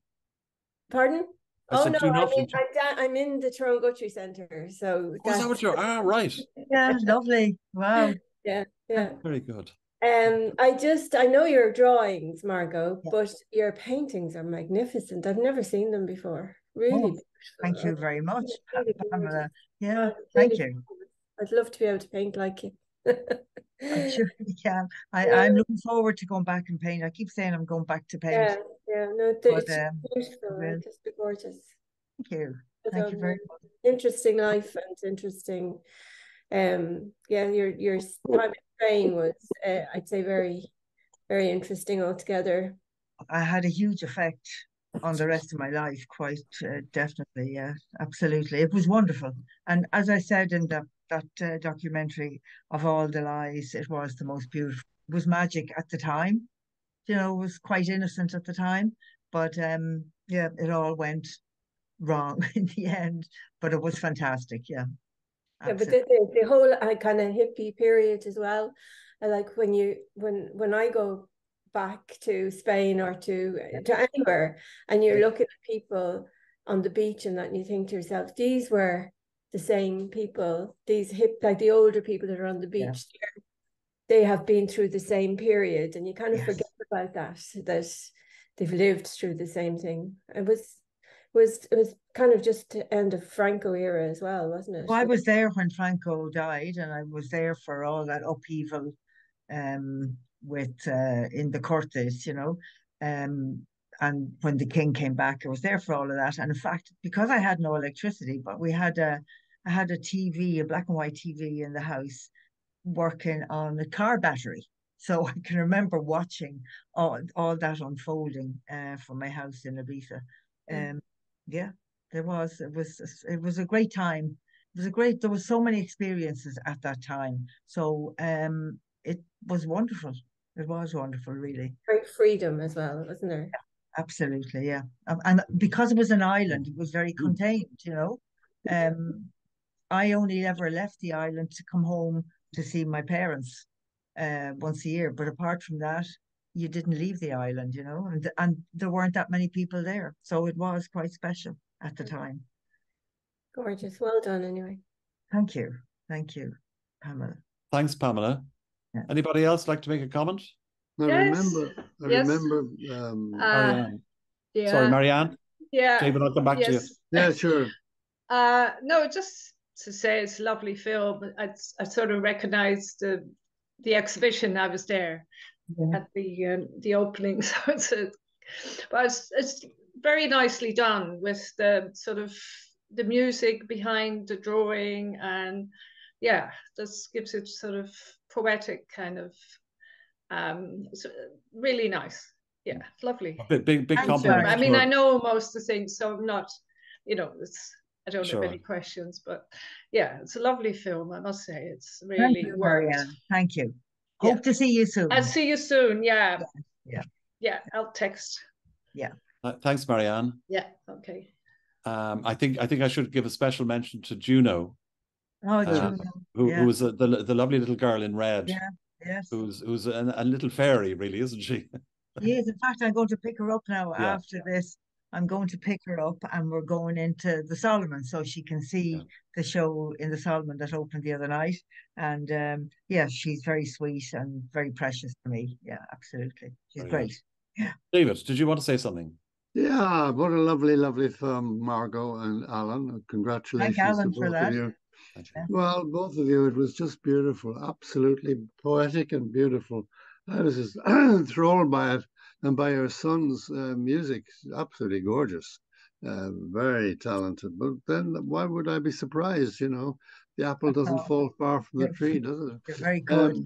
[SPEAKER 6] pardon?
[SPEAKER 1] I
[SPEAKER 6] oh
[SPEAKER 1] said,
[SPEAKER 6] no, I'm
[SPEAKER 1] not.
[SPEAKER 6] in,
[SPEAKER 1] adjust-
[SPEAKER 6] I'm, I'm in the Tyrone Guthrie Centre, so
[SPEAKER 1] Oh, is that what you're? Ah, right.
[SPEAKER 5] Yeah, lovely. Wow.
[SPEAKER 6] Yeah, yeah.
[SPEAKER 1] Very good.
[SPEAKER 6] Um, I just I know your drawings, Margo,
[SPEAKER 5] Yeah.
[SPEAKER 6] but your paintings are magnificent. I've never seen them before. Really,
[SPEAKER 5] Oh. Thank you very much,
[SPEAKER 6] Really
[SPEAKER 5] Pamela. Yeah, thank
[SPEAKER 6] really
[SPEAKER 5] you.
[SPEAKER 6] gorgeous. I'd love to be able to paint like you.
[SPEAKER 5] I'm sure you can. I,
[SPEAKER 6] Yeah.
[SPEAKER 5] I'm looking forward to going back and paint. I keep saying I'm going back to paint.
[SPEAKER 6] Yeah, yeah, no,
[SPEAKER 5] But,
[SPEAKER 6] it's
[SPEAKER 5] um,
[SPEAKER 6] beautiful.
[SPEAKER 5] will.
[SPEAKER 6] Just be gorgeous.
[SPEAKER 5] Thank you. Thank you
[SPEAKER 6] um,
[SPEAKER 5] very much.
[SPEAKER 6] interesting life and interesting um yeah your your time in Spain was uh, I'd say very very interesting altogether
[SPEAKER 5] I had a huge effect on the rest of my life, quite uh, definitely. Yeah, absolutely. It was wonderful. And as I said in that that uh, documentary of all the lies, it was the most beautiful. It was magic at the time. You know, it was quite innocent at the time, but um, yeah, it all went wrong in the end. But it was fantastic. Yeah.
[SPEAKER 6] Yeah but the, the, the whole uh, kind of hippie period as well like when you when when I go back to Spain or to to anywhere, and you're looking at people on the beach and that, and you think to yourself, these were the same people, these hip like the older people that are on the beach.
[SPEAKER 5] Yeah.
[SPEAKER 6] They have been through the same period, and you kind of
[SPEAKER 5] Yes.
[SPEAKER 6] forget about that. That they've lived through the same thing. It was was it was kind of just the end of Franco era as well, wasn't it?
[SPEAKER 5] Well, I was there when Franco died, and I was there for all that upheaval um, with uh, in the Cortes, you know. Um, and when the king came back, I was there for all of that. And in fact, because I had no electricity, but we had a, I had a TV, a black and white TV in the house, working on a car battery. So I can remember watching all, all that unfolding uh, from my house in Ibiza.
[SPEAKER 6] Mm.
[SPEAKER 5] Um, yeah, there was it was it was a great time. It was a great. There was so many experiences at that time. So um, it was wonderful. It was wonderful, really.
[SPEAKER 6] great freedom as well, wasn't there?
[SPEAKER 5] Absolutely, yeah. Um, And because it was an island, it was very contained, you know. Um, I only ever left the island to come home to see my parents uh, once a year. But apart from that, you didn't leave the island, you know, and and there weren't that many people there. So it was quite special at the time.
[SPEAKER 6] Gorgeous. Well done anyway.
[SPEAKER 5] Thank you. Thank you, Pamela.
[SPEAKER 1] Thanks, Pamela.
[SPEAKER 5] Yeah.
[SPEAKER 1] Anybody else like to make a comment?
[SPEAKER 3] I
[SPEAKER 7] Yes.
[SPEAKER 3] remember, I
[SPEAKER 7] Yes.
[SPEAKER 3] remember, um,
[SPEAKER 7] Uh,
[SPEAKER 1] Marianne.
[SPEAKER 7] yeah.
[SPEAKER 1] Sorry, Marianne.
[SPEAKER 7] Yeah.
[SPEAKER 1] David, I'll come back to you.
[SPEAKER 3] yeah, sure.
[SPEAKER 7] Uh, no, just to say it's a lovely film. I, I sort of recognized the the exhibition. I was there
[SPEAKER 5] Yeah.
[SPEAKER 7] at the um, the opening, so it's a, but it's, it's very nicely done with the sort of the music behind the drawing, and yeah, this gives it sort of poetic kind of um, so really nice. Yeah, lovely.
[SPEAKER 1] Big, big, big
[SPEAKER 5] Thanks,
[SPEAKER 1] compliment.
[SPEAKER 7] I mean, I know most of the things, so I'm not, you know, it's I don't
[SPEAKER 1] Sure.
[SPEAKER 7] have any questions, but yeah, it's a lovely film. I must say, it's
[SPEAKER 5] Thank
[SPEAKER 7] really
[SPEAKER 5] you,
[SPEAKER 7] worked.
[SPEAKER 5] Marianne. Thank you.
[SPEAKER 7] Yeah.
[SPEAKER 5] Hope to see you soon.
[SPEAKER 7] I'll see you soon. Yeah,
[SPEAKER 5] Yeah.
[SPEAKER 7] yeah. I'll text.
[SPEAKER 1] Uh, thanks, Marianne.
[SPEAKER 7] Yeah, okay.
[SPEAKER 1] Um, I think I think I should give a special mention to Juno,
[SPEAKER 5] Oh,
[SPEAKER 1] Uh,
[SPEAKER 5] Juno.
[SPEAKER 1] who,
[SPEAKER 5] Yeah.
[SPEAKER 1] who was uh, the the lovely little girl in red,
[SPEAKER 5] Yeah. Yes.
[SPEAKER 1] who's who's a, a little fairy, really, isn't she?
[SPEAKER 5] Yes, in fact, I'm going to pick her up now
[SPEAKER 1] Yeah.
[SPEAKER 5] after this. I'm going to pick her up and we're going into the Solomon so she can see
[SPEAKER 1] Yeah.
[SPEAKER 5] the show in the Solomon that opened the other night. And um, yeah, she's very sweet and very precious to me. Yeah, absolutely. She's
[SPEAKER 1] Very
[SPEAKER 5] great.
[SPEAKER 1] David, did you want to say something?
[SPEAKER 3] Yeah, what a lovely, lovely film, Margo and Alan. Congratulations
[SPEAKER 5] Alan
[SPEAKER 3] to
[SPEAKER 5] for
[SPEAKER 3] both
[SPEAKER 5] that.
[SPEAKER 3] of you.
[SPEAKER 5] Yeah.
[SPEAKER 3] Well, both of you, it was just beautiful, absolutely poetic and beautiful. I was just enthralled by it and by her son's uh, music, absolutely gorgeous, uh, very talented. But then why would I be surprised? You know, the apple doesn't
[SPEAKER 5] Oh.
[SPEAKER 3] fall far from the tree, does it?
[SPEAKER 5] You're very good.
[SPEAKER 3] Um,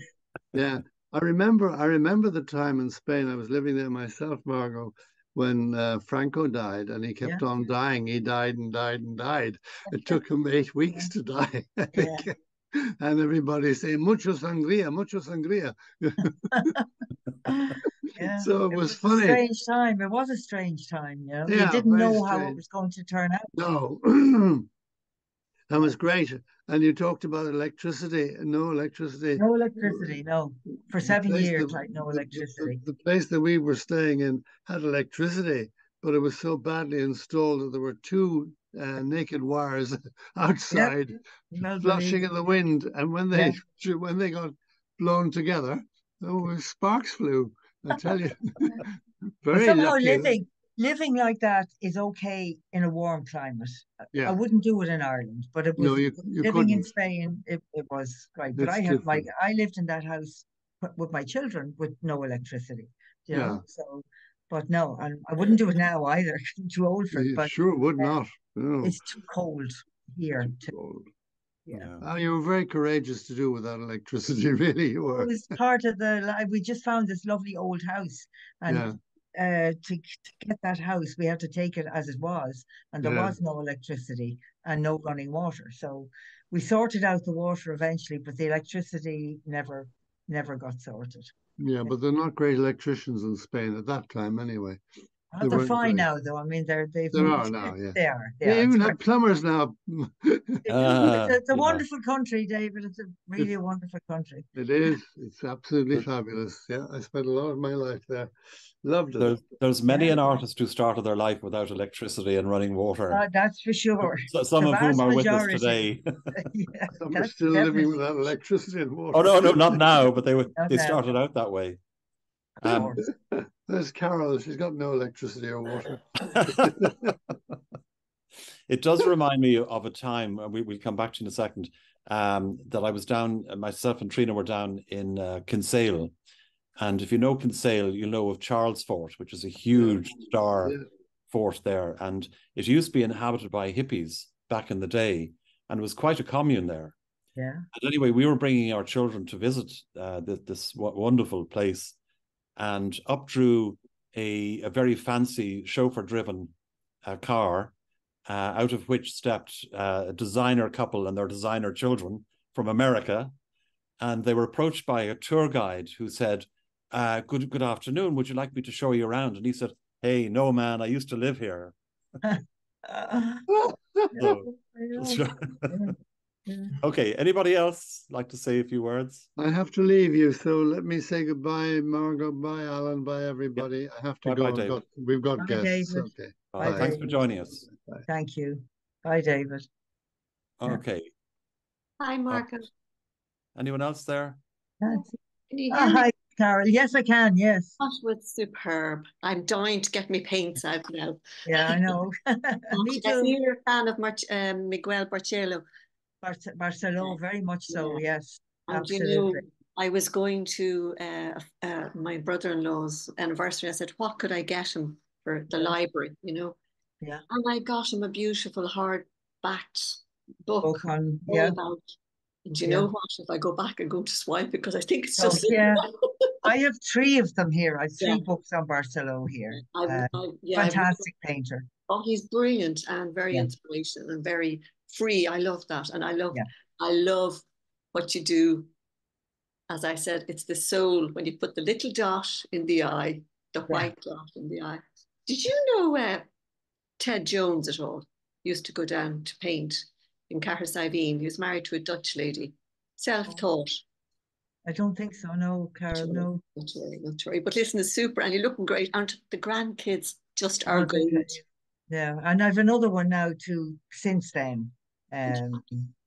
[SPEAKER 3] yeah, I remember. I remember the time in Spain. I was living there myself, Margo, when uh, Franco died, and he kept on dying. He died and died and died. It took him eight weeks to die, think. And everybody saying "mucho sangria, mucho sangria."
[SPEAKER 5] Yeah.
[SPEAKER 3] So it was
[SPEAKER 5] a
[SPEAKER 3] funny.
[SPEAKER 5] strange time. It was a strange time, you know.
[SPEAKER 3] Yeah,
[SPEAKER 5] you didn't know how it was going to turn out.
[SPEAKER 3] No, that was great. And you talked about electricity. No electricity.
[SPEAKER 5] No electricity, no. For seven years,
[SPEAKER 3] that-
[SPEAKER 5] like no
[SPEAKER 3] the- the-
[SPEAKER 5] electricity.
[SPEAKER 3] The, place that we were staying in had electricity, but it was so badly installed that there were two uh, naked wires outside,
[SPEAKER 5] Well,
[SPEAKER 3] flushing in the wind. And when they
[SPEAKER 5] Yeah.
[SPEAKER 3] when they got blown together, oh, sparks flew. I tell you,
[SPEAKER 5] But
[SPEAKER 3] very
[SPEAKER 5] somehow
[SPEAKER 3] lucky.
[SPEAKER 5] living living like that is okay in a warm climate.
[SPEAKER 3] Yeah.
[SPEAKER 5] I wouldn't do it in Ireland, but it was
[SPEAKER 3] no, you you
[SPEAKER 5] living in
[SPEAKER 3] couldn't.
[SPEAKER 5] Spain. It, it was great. But
[SPEAKER 3] It's
[SPEAKER 5] I had my. I lived in that house with my children with no electricity. You know,
[SPEAKER 3] Yeah.
[SPEAKER 5] so but no, and I wouldn't do it now either. I'm too old for it. But
[SPEAKER 3] sure would
[SPEAKER 5] uh,
[SPEAKER 3] not. No.
[SPEAKER 5] it's too cold here. To,
[SPEAKER 3] cold.
[SPEAKER 5] Yeah.
[SPEAKER 3] Oh, you were very courageous to do without electricity, really. You were.
[SPEAKER 5] It was part of the. li- We just found this lovely old house, and
[SPEAKER 3] Yeah.
[SPEAKER 5] uh, to, to get that house, we had to take it as it was, and there
[SPEAKER 3] Yeah.
[SPEAKER 5] was no electricity and no running water. So we sorted out the water eventually, but the electricity never, never got sorted.
[SPEAKER 3] Yeah, but they're not great electricians in Spain at that time, anyway. They
[SPEAKER 5] they're
[SPEAKER 3] weren't
[SPEAKER 5] fine
[SPEAKER 3] great.
[SPEAKER 5] now, though. I mean, they're they've
[SPEAKER 3] There are
[SPEAKER 5] moved.
[SPEAKER 3] now, yeah.
[SPEAKER 5] They are. They,
[SPEAKER 3] They
[SPEAKER 5] are.
[SPEAKER 3] even have plumbers now.
[SPEAKER 5] It's,
[SPEAKER 1] Ah,
[SPEAKER 5] a, it's a
[SPEAKER 1] yeah.
[SPEAKER 5] wonderful country, David. It's a really a wonderful country.
[SPEAKER 3] It is. It's absolutely fabulous. Yeah, I spent a lot of my life there. Loved it.
[SPEAKER 1] There's, there's many an artist who started their life without electricity and running water.
[SPEAKER 5] Uh, that's for sure.
[SPEAKER 1] So- some
[SPEAKER 5] the
[SPEAKER 1] of whom
[SPEAKER 5] vast
[SPEAKER 1] are with us today.
[SPEAKER 5] yeah,
[SPEAKER 3] Some are
[SPEAKER 5] that's
[SPEAKER 3] still living without electricity and water.
[SPEAKER 1] oh no, no, not now, but they were
[SPEAKER 5] Not
[SPEAKER 1] they
[SPEAKER 5] now.
[SPEAKER 1] started out that way.
[SPEAKER 5] Of
[SPEAKER 1] Um.
[SPEAKER 3] There's Carol. She's got no electricity or water.
[SPEAKER 1] it does remind me of a time we, we'll come back to in a second um, that i was down myself and trina were down in uh, kinsale and if you know kinsale you know of charles fort which is a huge star
[SPEAKER 3] Yeah.
[SPEAKER 1] fort there and it used to be inhabited by hippies back in the day and it was quite a commune there
[SPEAKER 5] Yeah.
[SPEAKER 1] and anyway we were bringing our children to visit uh, this, this wonderful place and up drew a, a very fancy chauffeur driven uh, car uh, out of which stepped uh, a designer couple and their designer children from America. And they were approached by a tour guide who said, uh, good, good afternoon. Would you like me to show you around? And he said, Hey, no, man, I used to live here. So,
[SPEAKER 5] I know.
[SPEAKER 1] sure.
[SPEAKER 5] Yeah, yeah.
[SPEAKER 1] okay. Anybody else like to say a few words?
[SPEAKER 3] I have to leave you, so let me say goodbye, Margo. Bye, Alan. Bye, everybody. I have to
[SPEAKER 1] Bye-bye,
[SPEAKER 3] go. I've
[SPEAKER 1] David.
[SPEAKER 3] got, we've got
[SPEAKER 5] Bye,
[SPEAKER 3] guests.
[SPEAKER 5] David.
[SPEAKER 3] Okay.
[SPEAKER 1] Uh,
[SPEAKER 5] Bye,
[SPEAKER 1] thanks for joining us.
[SPEAKER 5] Thank you. Bye, David.
[SPEAKER 1] Okay.
[SPEAKER 4] Hi, Marco.
[SPEAKER 1] Anyone else there?
[SPEAKER 5] Thanks. Oh, hi, Carol. Yes, I can. Yes.
[SPEAKER 4] That was superb. I'm dying to get my paints out now.
[SPEAKER 5] Yeah, I know. Me too.
[SPEAKER 4] see you're a fan of March, um, Miguel Barceló.
[SPEAKER 5] Bar- Barcelona, very much so. Yes,
[SPEAKER 4] And you know,
[SPEAKER 5] absolutely.
[SPEAKER 4] I was going to uh, uh, my brother-in-law's anniversary. I said, what could I get him for the library, you know?
[SPEAKER 5] Yeah.
[SPEAKER 4] And I got him a beautiful hard-backed book
[SPEAKER 5] Book on. Yeah.
[SPEAKER 4] about. Do you
[SPEAKER 5] Yeah.
[SPEAKER 4] know what? If I go back and go to swipe because I think it's
[SPEAKER 5] Oh,
[SPEAKER 4] just
[SPEAKER 5] yeah. I have three of them here. I have three
[SPEAKER 4] Yeah.
[SPEAKER 5] books on Barcelona here.
[SPEAKER 4] I've,
[SPEAKER 5] Uh,
[SPEAKER 4] I, yeah, I've-
[SPEAKER 5] Fantastic painter.
[SPEAKER 4] Oh, he's brilliant and very
[SPEAKER 5] Yeah.
[SPEAKER 4] inspirational and very free. I love that. And I love
[SPEAKER 5] Yeah.
[SPEAKER 4] I love what you do. As I said, it's the soul when you put the little dot in the eye, the white dot in the eye. Did you know uh, Ted Jones at all? Used to go down to paint in Cahersiveen. He was married to a Dutch lady, self-taught.
[SPEAKER 5] I don't think so. No, Carol. No.
[SPEAKER 4] Not worry, not worry. But listen, it's super, and you're looking great. And the grandkids just
[SPEAKER 5] Oh,
[SPEAKER 4] are
[SPEAKER 5] good. Yeah, and I've another one now too since then. Um,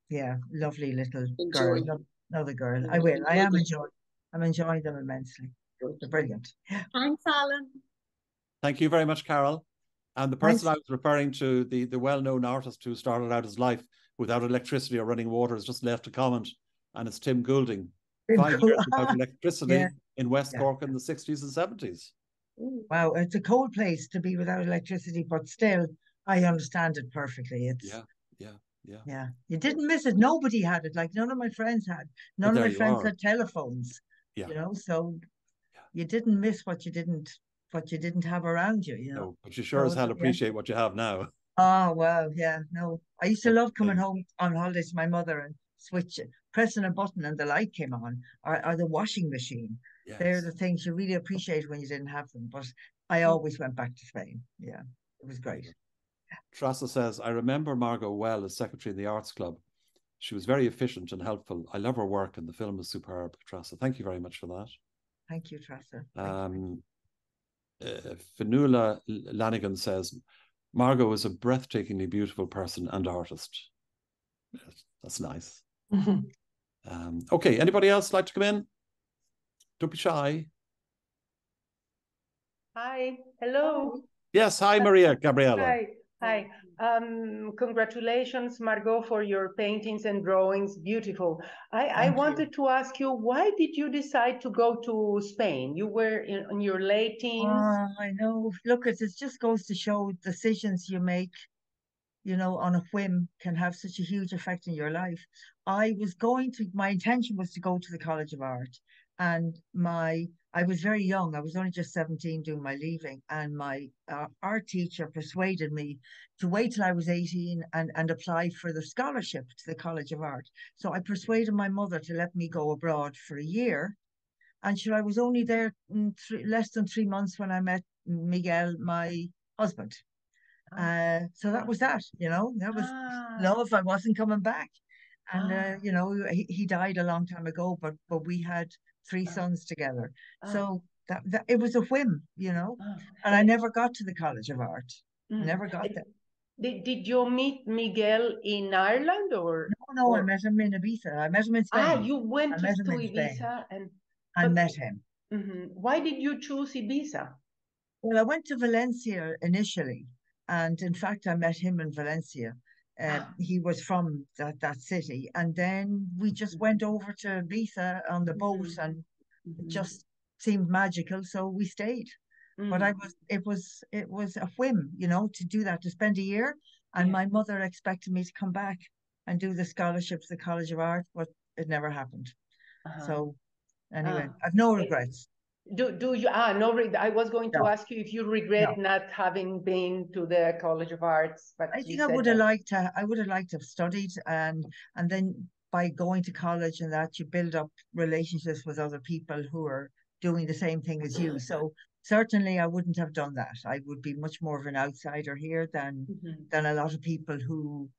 [SPEAKER 5] yeah, lovely little girl,
[SPEAKER 4] Enjoy.
[SPEAKER 5] lo- another girl. I will. I am enjoying. I'm enjoying them immensely. They're brilliant.
[SPEAKER 4] Thanks, Alan.
[SPEAKER 1] Thank you very much, Carol. And the person
[SPEAKER 5] Thanks.
[SPEAKER 1] I was referring to, the, the well-known artist who started out his life without electricity or running water, has just left a comment, and it's Tim Goulding. Five years without electricity
[SPEAKER 5] Yeah.
[SPEAKER 1] in West
[SPEAKER 5] Yeah.
[SPEAKER 1] Cork in the 60s and 70s.
[SPEAKER 5] Wow, it's a cold place to be without electricity, but still, I understand it perfectly. It's
[SPEAKER 1] Yeah, yeah, yeah.
[SPEAKER 5] yeah. You didn't miss it. Nobody had it. Like none of my friends had. None of my friends
[SPEAKER 1] are.
[SPEAKER 5] had telephones.
[SPEAKER 1] Yeah.
[SPEAKER 5] You know, so
[SPEAKER 1] Yeah.
[SPEAKER 5] you didn't miss what you didn't what you didn't have around you. You know.
[SPEAKER 1] No, but you sure as
[SPEAKER 5] So,
[SPEAKER 1] hell
[SPEAKER 5] yeah.
[SPEAKER 1] appreciate what you have now.
[SPEAKER 5] Oh well, yeah, no. I used to love coming home on holidays to my mother and switch pressing a button and the light came on, or, or the washing machine. They're the things you really appreciate when you didn't have them. But I always went back to Spain. Yeah, it was great.
[SPEAKER 1] Tressa says, I remember Margo well as secretary in the Arts Club. She was very efficient and helpful. I love her work and the film is superb, Tressa. Thank you very much for that.
[SPEAKER 5] Thank you, Tressa. Thank.
[SPEAKER 1] Um, uh, Fionnuala Lanigan says, Margo was a breathtakingly beautiful person and artist. That's nice. Um, okay, anybody else like to come in? Don't be shy.
[SPEAKER 8] Hi, hello.
[SPEAKER 1] Yes, hi, Maria Gabriela.
[SPEAKER 8] Hi, hi. Um, congratulations, Margo, for your paintings and drawings. Beautiful. I, I wanted to ask you, why did you decide to go to Spain? You were in, in your late teens.
[SPEAKER 5] Oh, I know. Look, it it just goes to show decisions you make, you know, on a whim can have such a huge effect in your life. I was going to, my intention was to go to the College of Art, and my, I was very young. I was only just 17 doing my leaving, and my uh, art teacher persuaded me to wait till I was 18 and, and apply for the scholarship to the College of Art. So I persuaded my mother to let me go abroad for a year. And sure, I was only there mm, three, less than three months when I met Miguel my husband.
[SPEAKER 2] Ah.
[SPEAKER 5] Uh, so that was that, you know, that was
[SPEAKER 2] Ah,
[SPEAKER 5] love. I wasn't coming back. And, uh,
[SPEAKER 2] Ah.
[SPEAKER 5] you know, he, he died a long time ago, but but we had three
[SPEAKER 2] Ah.
[SPEAKER 5] sons together.
[SPEAKER 2] ah,
[SPEAKER 5] So that, that it was a whim, you know,
[SPEAKER 2] ah.
[SPEAKER 5] and I never got to the College of Art.
[SPEAKER 2] Mm.
[SPEAKER 5] never got there.
[SPEAKER 8] Did, did you meet Miguel in Ireland or?
[SPEAKER 5] No, no, I met him in Ibiza. I met him in Spain.
[SPEAKER 8] Ah, you went
[SPEAKER 5] I
[SPEAKER 8] to, to
[SPEAKER 5] in Spain.
[SPEAKER 8] Ibiza and
[SPEAKER 5] I
[SPEAKER 8] but-
[SPEAKER 5] met him.
[SPEAKER 8] Mhm. why did you choose Ibiza?
[SPEAKER 5] Well, I went to Valencia initially, and in fact, I met him in Valencia. Uh,
[SPEAKER 8] Ah.
[SPEAKER 5] he was from that, that city, and then we just went over to Ibiza on the boat,
[SPEAKER 8] Mhm.
[SPEAKER 5] and it
[SPEAKER 8] Mhm.
[SPEAKER 5] just seemed magical, so we stayed. But I
[SPEAKER 8] Mhm.
[SPEAKER 5] was, it was, it was a whim, you know, to do that, to spend a year. And
[SPEAKER 8] Yeah.
[SPEAKER 5] my mother expected me to come back and do the scholarships, the College of Art, but it never happened.
[SPEAKER 8] Uh-huh.
[SPEAKER 5] So anyway,
[SPEAKER 8] Ah.
[SPEAKER 5] I've no regrets.
[SPEAKER 8] Do do you? Ah, no. re- I was going to
[SPEAKER 5] No.
[SPEAKER 8] ask you if you regret not having been to the College of Arts, but
[SPEAKER 5] I think I would have liked to. I would have liked to have studied, and and then by going to college and that, you build up relationships with other people who are doing the same thing as you. So certainly, I wouldn't have done that. I would be much more of an outsider here than
[SPEAKER 8] Mhm,
[SPEAKER 5] than a lot of people who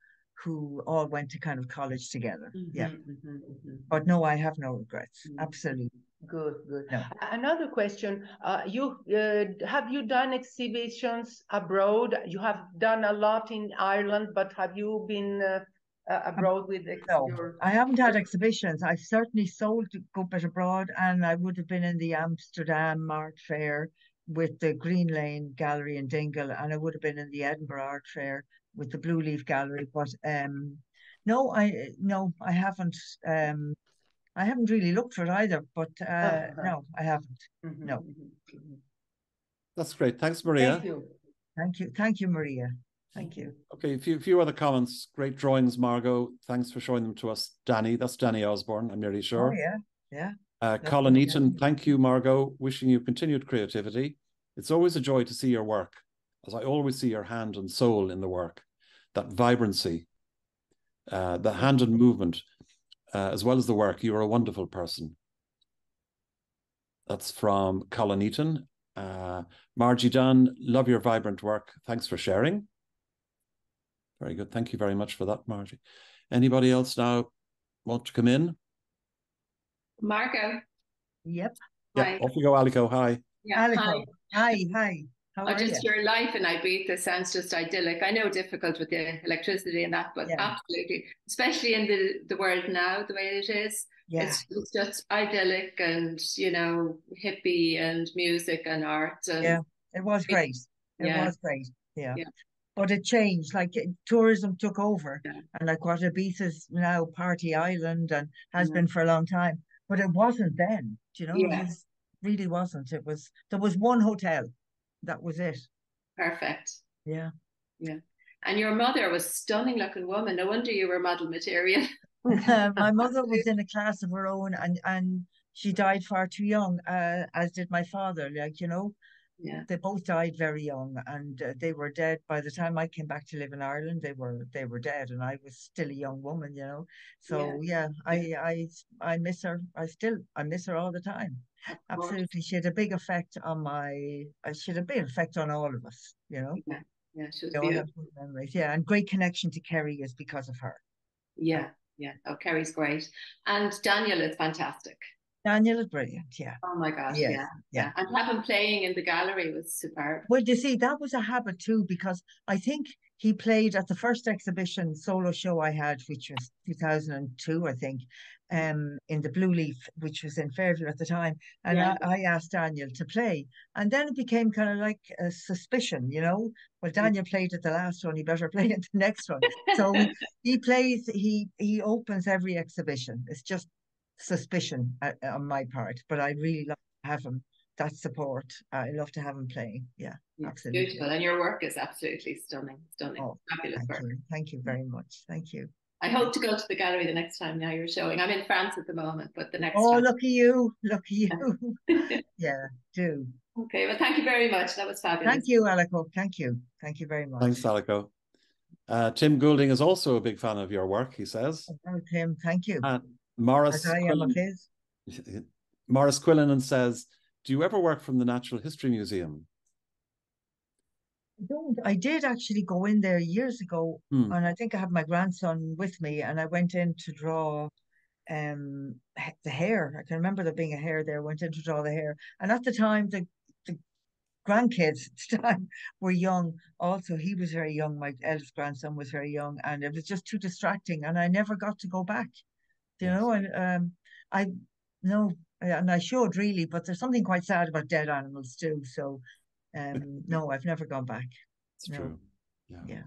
[SPEAKER 5] who all went to kind of college together. Yeah,
[SPEAKER 8] mhm, mhm, mhm.
[SPEAKER 5] but no, I have no regrets.
[SPEAKER 8] Mm.
[SPEAKER 5] Absolutely.
[SPEAKER 8] Good, good.
[SPEAKER 5] No.
[SPEAKER 8] Another question. Uh, you uh, have you done exhibitions abroad? You have done a lot in Ireland, but have you been uh, uh, abroad with ex-
[SPEAKER 5] No,
[SPEAKER 8] your?
[SPEAKER 5] I haven't had exhibitions. I've certainly sold a good bit abroad, and I would have been in the Amsterdam Art Fair with the Green Lane Gallery in Dingle, and I would have been in the Edinburgh Art Fair with the Blue Leaf Gallery. But um, no, I no, I haven't. Um, I haven't really looked for it either. But uh,
[SPEAKER 8] Uh-huh.
[SPEAKER 5] no, I haven't.
[SPEAKER 8] Mhm,
[SPEAKER 5] no.
[SPEAKER 8] mhm, mhm.
[SPEAKER 1] That's great. Thanks, Maria.
[SPEAKER 8] Thank you.
[SPEAKER 5] Thank you, thank you, Maria. Thank you.
[SPEAKER 1] Okay, a few, few other comments. Great drawings, Margo. Thanks for showing them to us. Danny, that's Danny Osborne, I'm nearly sure.
[SPEAKER 5] Oh yeah, yeah.
[SPEAKER 1] Uh, Colin
[SPEAKER 5] okay.
[SPEAKER 1] Eaton, thank you, Margo. Wishing you continued creativity. It's always a joy to see your work, as I always see your hand and soul in the work, that vibrancy, uh, the hand and movement, uh, as well as the work. You are a wonderful person. That's from Colin Eaton. Uh, Margie Dunn, love your vibrant work. Thanks for sharing. Very good. Thank you very much for that, Margie. Anybody else now want to come in?
[SPEAKER 9] Marco.
[SPEAKER 5] Yep.
[SPEAKER 1] Yeah,
[SPEAKER 9] Hi.
[SPEAKER 1] off you go, Alico. Hi.
[SPEAKER 9] Yeah, hi.
[SPEAKER 5] Hi, hi. How
[SPEAKER 9] Oh,
[SPEAKER 5] are you?
[SPEAKER 9] just your life in Ibiza sounds just idyllic. I know difficult with the electricity and that, but
[SPEAKER 5] Yeah.
[SPEAKER 9] absolutely, especially in the, the world now, the way it is,
[SPEAKER 5] Yeah.
[SPEAKER 9] it's, it's just idyllic and, you know, hippie and music and art. And
[SPEAKER 5] Yeah. It was great. It
[SPEAKER 9] Yeah.
[SPEAKER 5] was great. Yeah.
[SPEAKER 9] Yeah.
[SPEAKER 5] But it changed. Like tourism took over, and like what Ibiza's now party island and has
[SPEAKER 9] Yeah.
[SPEAKER 5] been for a long time. But it wasn't then. Do you know? It really wasn't. It was. There was one hotel. That was it.
[SPEAKER 9] perfect.
[SPEAKER 5] Yeah. Yeah.
[SPEAKER 9] And your mother was stunning looking woman. No wonder you were model material.
[SPEAKER 5] My mother was in a class of her own, and and she died far too young. Uh, as did my father. Like you know,
[SPEAKER 9] Yeah.
[SPEAKER 5] they both died very young and uh, they were dead by the time I came back to live in Ireland they were they were dead and I was still a young woman you know so yeah, I I I miss her I still I miss her all the time. Absolutely she had a big effect on my uh, she had a big effect on all of us you know
[SPEAKER 9] Yeah, she was
[SPEAKER 5] all have
[SPEAKER 9] beautiful.
[SPEAKER 5] memories yeah and great connection to Kerry is because of her
[SPEAKER 9] Yeah, yeah. Oh, Kerry's great. And Daniel is fantastic.
[SPEAKER 5] Daniel is brilliant yeah
[SPEAKER 9] Oh my gosh,
[SPEAKER 5] Yes,
[SPEAKER 9] yeah,
[SPEAKER 5] yeah.
[SPEAKER 9] And him playing in the gallery was superb.
[SPEAKER 5] Well, you see, that was a habit too, because I think he played at the first exhibition solo show I had, which was 2002, I think, um, in the Blue Leaf, which was in Fairview at the time. And
[SPEAKER 9] Yeah.
[SPEAKER 5] I, I asked Daniel to play. And then it became kind of like a suspicion, you know? Well, Daniel played at the last one, he better play at the next one. So he plays, he he opens every exhibition. It's just suspicion uh, on my part, but I really love to have him that support. I love to have him playing. Yeah, absolutely.
[SPEAKER 9] beautiful. And your work is absolutely stunning, stunning,
[SPEAKER 5] Oh,
[SPEAKER 9] fabulous
[SPEAKER 5] Thank
[SPEAKER 9] work.
[SPEAKER 5] you. Thank you very much. Thank you.
[SPEAKER 9] I hope to go to the gallery the next time now you're showing. I'm in France at the moment, but the next
[SPEAKER 5] Oh,
[SPEAKER 9] time.
[SPEAKER 5] lucky you. Lucky you. Yeah, do.
[SPEAKER 9] okay, well, thank you very much. That was fabulous.
[SPEAKER 5] Thank you, Alico. Thank you. Thank you very much.
[SPEAKER 1] Thanks, Alico. Uh, Tim Goulding is also a big fan of your work, he says.
[SPEAKER 5] Oh, Tim, thank you.
[SPEAKER 1] And Morris
[SPEAKER 5] As I
[SPEAKER 1] Quillen,
[SPEAKER 5] his.
[SPEAKER 1] Morris Quillen says, Do you ever work from the Natural History Museum?
[SPEAKER 5] Don't. I did actually go in there years ago,
[SPEAKER 1] Hmm.
[SPEAKER 5] and I think I had my grandson with me, and I went in to draw um the hare. I can remember there being a hare there. Went in to draw the hare, and at the time the the grandkids at the time were young. Also, he was very young. My eldest grandson was very young, and it was just too distracting, and I never got to go back. You
[SPEAKER 1] Yes.
[SPEAKER 5] know, and um, I no, and I should really, but there's something quite sad about dead animals too. So, um, no, I've never gone back.
[SPEAKER 1] It's
[SPEAKER 5] No.
[SPEAKER 1] true. Yeah.
[SPEAKER 5] Yeah.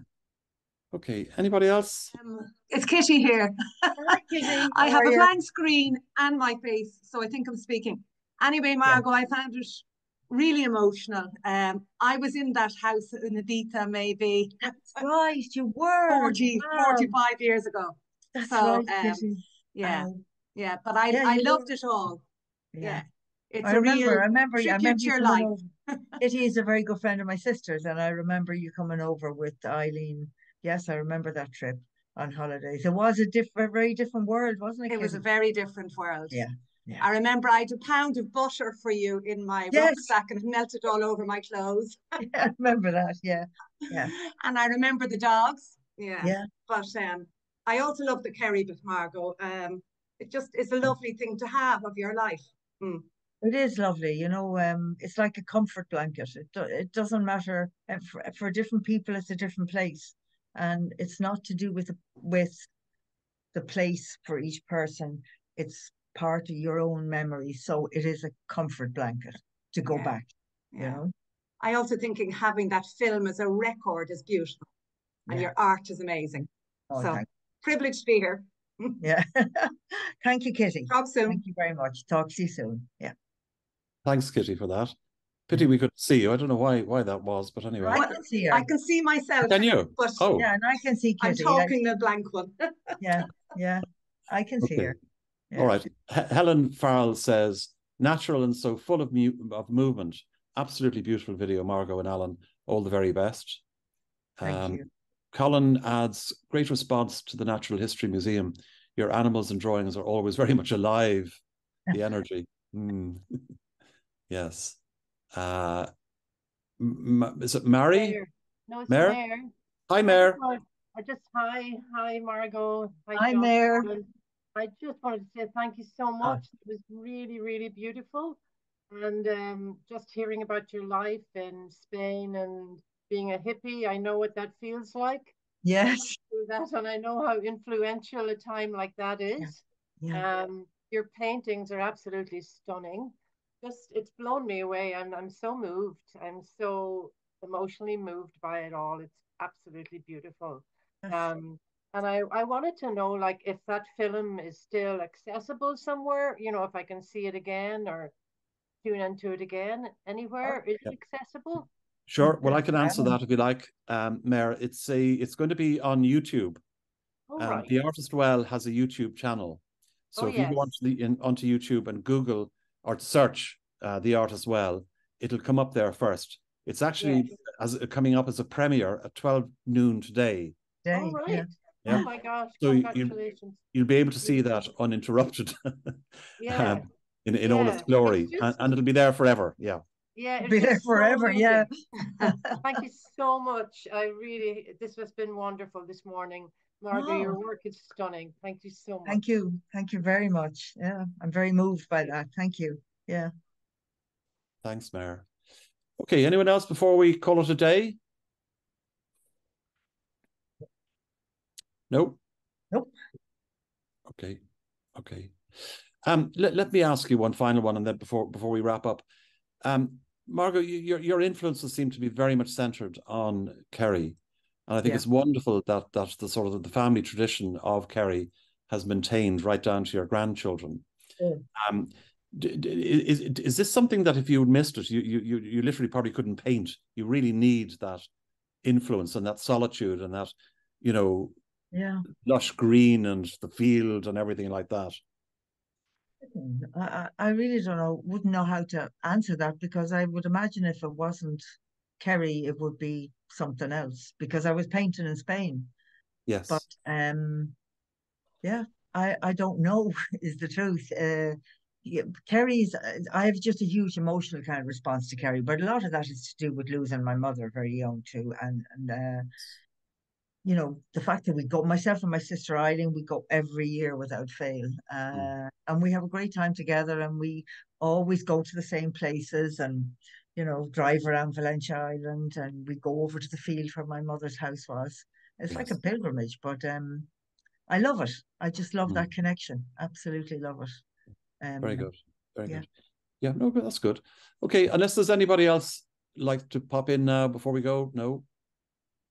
[SPEAKER 1] Okay. Anybody else?
[SPEAKER 10] Um, it's Kitty here.
[SPEAKER 6] Hi, Kitty.
[SPEAKER 10] I have a
[SPEAKER 6] you?
[SPEAKER 10] blank screen and my face, so I think I'm speaking. Anyway, Margo, I found it really emotional. Um, I was in that house in Ibiza maybe
[SPEAKER 5] That's right, you were.
[SPEAKER 10] 40,
[SPEAKER 5] Wow.
[SPEAKER 10] 45 years ago.
[SPEAKER 5] That's
[SPEAKER 10] So,
[SPEAKER 5] right,
[SPEAKER 10] um,
[SPEAKER 5] Kitty.
[SPEAKER 10] Yeah,
[SPEAKER 5] Wow.
[SPEAKER 10] yeah, but I,
[SPEAKER 5] Yeah,
[SPEAKER 10] I loved
[SPEAKER 5] were.
[SPEAKER 10] it all.
[SPEAKER 5] Yeah.
[SPEAKER 10] Yeah, it's
[SPEAKER 5] I
[SPEAKER 10] a
[SPEAKER 5] remember,
[SPEAKER 10] real
[SPEAKER 5] I remember, I remember
[SPEAKER 10] your life.
[SPEAKER 5] Kitty is a very good friend of my sister's, and I remember you coming over with Eileen. Yes, I remember that trip on holidays. It was a different, very different world, wasn't it?
[SPEAKER 10] It was a very different world.
[SPEAKER 5] Yeah, yeah.
[SPEAKER 10] I remember I had a pound of butter for you in my
[SPEAKER 5] Yes.
[SPEAKER 10] rucksack and it melted all over my clothes.
[SPEAKER 5] Yeah, I remember that. Yeah, yeah,
[SPEAKER 10] And I remember the dogs. Yeah.
[SPEAKER 5] yeah.
[SPEAKER 10] But um, I also love the Kerry bit, Margo. Um, it just is a lovely thing to have of your life. Mm.
[SPEAKER 5] It is lovely, you know. Um, it's like a comfort blanket. It do, it doesn't matter for for different people. It's a different place, and it's not to do with the, with the place for each person. It's part of your own memory, so it is a comfort blanket to go
[SPEAKER 10] Yeah,
[SPEAKER 5] back. You
[SPEAKER 10] yeah.
[SPEAKER 5] know.
[SPEAKER 10] I also thinking having that film as a record is beautiful and
[SPEAKER 5] Yeah.
[SPEAKER 10] your art is amazing.
[SPEAKER 5] Oh,
[SPEAKER 10] so privileged to be here.
[SPEAKER 5] yeah. Thank you, Kitty.
[SPEAKER 10] Talk soon.
[SPEAKER 5] Thank you very much. Talk to you soon. Yeah.
[SPEAKER 1] Thanks, Kitty, for that. Pity we couldn't see you. I don't know why why that was, but anyway.
[SPEAKER 5] I can see her.
[SPEAKER 10] I can see myself.
[SPEAKER 1] Can you?
[SPEAKER 10] But
[SPEAKER 1] Oh,
[SPEAKER 5] Yeah, and I can see Kitty.
[SPEAKER 10] I'm talking a blank one.
[SPEAKER 5] Yeah, yeah. I can see
[SPEAKER 1] okay.
[SPEAKER 5] her. Yeah.
[SPEAKER 1] All right. H- Helen Farrell says, natural and so full of mu- of movement. Absolutely beautiful video, Margo and Alan. All the very best.
[SPEAKER 5] Thank
[SPEAKER 1] Um,
[SPEAKER 5] you.
[SPEAKER 1] Colin adds, great response to the Natural History Museum. Your animals and drawings are always very much alive. The energy. Mm. yes. Uh, M- M- is it Mary?
[SPEAKER 11] Mayor. No, it's
[SPEAKER 1] Mayor?
[SPEAKER 11] Mayor.
[SPEAKER 1] Hi,
[SPEAKER 11] I
[SPEAKER 1] Mayor.
[SPEAKER 11] I just hi, hi, Margo.
[SPEAKER 5] Hi,
[SPEAKER 11] John.
[SPEAKER 5] Mayor.
[SPEAKER 11] I just wanted to say thank you so much. It was really, really beautiful, and um, just hearing about your life in Spain and being a hippie, I know what that feels like.
[SPEAKER 5] Yes.
[SPEAKER 11] That, and I know how influential a time like that is.
[SPEAKER 5] Yeah.
[SPEAKER 11] Um, your paintings are absolutely stunning. Just it's blown me away. I'm I'm so moved. I'm so emotionally moved by it all. It's absolutely beautiful. Um, and I I wanted to know like if that film is still accessible somewhere. You know, if I can see it again or tune into it again anywhere. Is
[SPEAKER 1] Yeah.
[SPEAKER 11] it accessible?
[SPEAKER 1] Sure. Well, I can answer that if you like, um, Mayor. It's a it's going to be on YouTube.
[SPEAKER 11] All
[SPEAKER 1] Um,
[SPEAKER 11] right.
[SPEAKER 1] The Artist Well has a YouTube channel. So
[SPEAKER 11] Oh,
[SPEAKER 1] if you go
[SPEAKER 11] yes.
[SPEAKER 1] onto, the, in, onto YouTube and Google or search uh, The Artist Well, it'll come up there first. It's actually
[SPEAKER 11] Yes.
[SPEAKER 1] as coming up as a premiere at 12 noon today.
[SPEAKER 5] Day.
[SPEAKER 11] All right.
[SPEAKER 5] Yeah.
[SPEAKER 1] Yeah.
[SPEAKER 11] Oh my gosh!
[SPEAKER 1] So you-
[SPEAKER 11] Congratulations.
[SPEAKER 1] You'll be able to see that uninterrupted
[SPEAKER 11] Yeah.
[SPEAKER 1] um, in, in all its glory.
[SPEAKER 11] It's
[SPEAKER 1] And,
[SPEAKER 11] just-
[SPEAKER 1] and it'll be there forever. Yeah.
[SPEAKER 11] Yeah, it's
[SPEAKER 5] Be there
[SPEAKER 11] just so
[SPEAKER 5] forever, yeah.
[SPEAKER 11] Thank you so much. I really, this has been wonderful this morning. Margo, your
[SPEAKER 5] Oh.
[SPEAKER 11] work is stunning. Thank you so much.
[SPEAKER 5] Thank you. Thank you very much. Yeah. I'm very moved by that. Thank you. Yeah.
[SPEAKER 1] Thanks, Mayor. Okay, anyone else before we call it a day? No?
[SPEAKER 5] Nope.
[SPEAKER 1] Okay. Okay. Um, let, let me ask you one final one and then before before we wrap up. Um, Margo, you, your your influences seem to be very much centered on Kerry. And I think
[SPEAKER 5] Yeah.
[SPEAKER 1] it's wonderful that that the sort of the family tradition of Kerry has maintained right down to your grandchildren.
[SPEAKER 5] Yeah.
[SPEAKER 1] Um, is, is this something that if you missed it, you, you you you literally probably couldn't paint? You really need that influence and that solitude and that, you know,
[SPEAKER 5] Yeah.
[SPEAKER 1] lush green and the field and everything like that.
[SPEAKER 5] I, I I really don't know, wouldn't know how to answer that because I would imagine if it wasn't Kerry, it would be something else because I was painting in Spain.
[SPEAKER 1] Yes.
[SPEAKER 5] But um, yeah, I I don't know is the truth. Uh, yeah, Kerry's, I have just a huge emotional kind of response to Kerry, but a lot of that is to do with losing my mother very young too. And, and uh, you know, the fact that we go, myself and my sister Eileen, we go every year without fail. Uh, mm. And we have a great time together and we always go to the same places and, you know, drive around Valentia Island and we go over to the field where my mother's house was. It's yes. like a pilgrimage, but um, I love it. I just love mm. that connection. Absolutely love it.
[SPEAKER 1] Um, Very good. Very yeah. good. Yeah, no, that's good. Okay, unless there's anybody else like to pop in now before we go. No,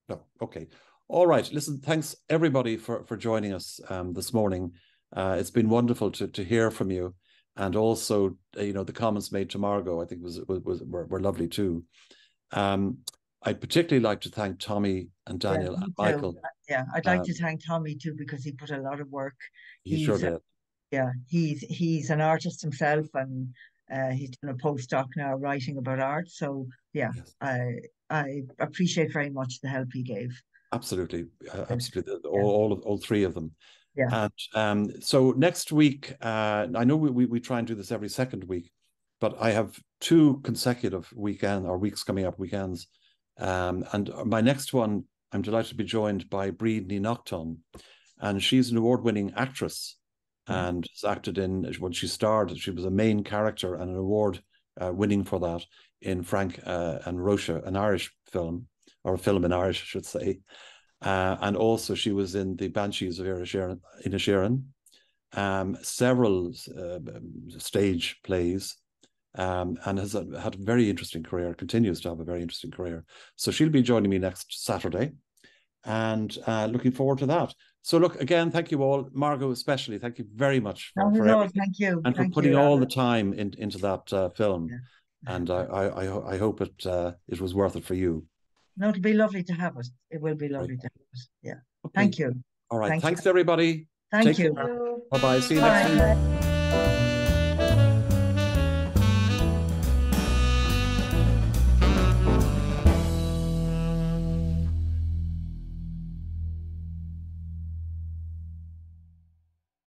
[SPEAKER 1] no. Okay. All right. Listen, thanks everybody for for joining us um, this morning. Uh, it's been wonderful to to hear from you, and also uh, you know the comments made to Margo. I think was was, was were, were lovely too. Um, I'd particularly like to thank Tommy and Daniel yeah, and Michael.
[SPEAKER 5] Yeah, I'd like um, to thank Tommy too because he put a lot of work.
[SPEAKER 1] He he's, sure did.
[SPEAKER 5] Yeah, he's he's an artist himself and uh, he's done a postdoc now writing about art. So yeah, yes. I I appreciate very much the help he gave.
[SPEAKER 1] Absolutely, absolutely, all, yeah. all of all three of them.
[SPEAKER 5] Yeah.
[SPEAKER 1] And um, so next week, uh, I know we, we we try and do this every second week, but I have two consecutive weekend or weeks coming up weekends, um, and my next one, I'm delighted to be joined by Bríd Ní and she's an award-winning actress, mm. and has acted in when she starred. She was a main character and an award uh, winning for that in Frank uh, and Róisín, an Irish film or a film in Irish, I should say. Uh, and also she was in the Banshees of Inisherin, um, several uh, stage plays, um, and has a, had a very interesting career, continues to have a very interesting career. So she'll be joining me next Saturday, and uh, looking forward to that. So look again, thank you all, Margo especially. Thank you very much
[SPEAKER 5] for, for thank you,
[SPEAKER 1] and
[SPEAKER 5] thank
[SPEAKER 1] for putting
[SPEAKER 5] you,
[SPEAKER 1] all the time in, into that uh, film. Yeah. And I, I, I hope it uh, it was worth it for you.
[SPEAKER 5] No, it'll be lovely to have us. It will be lovely to have us. Yeah. Okay. Thank you.
[SPEAKER 1] All right. Thank Thanks, you. everybody.
[SPEAKER 5] Thank Take you.
[SPEAKER 1] Bye bye. See you Bye. next week.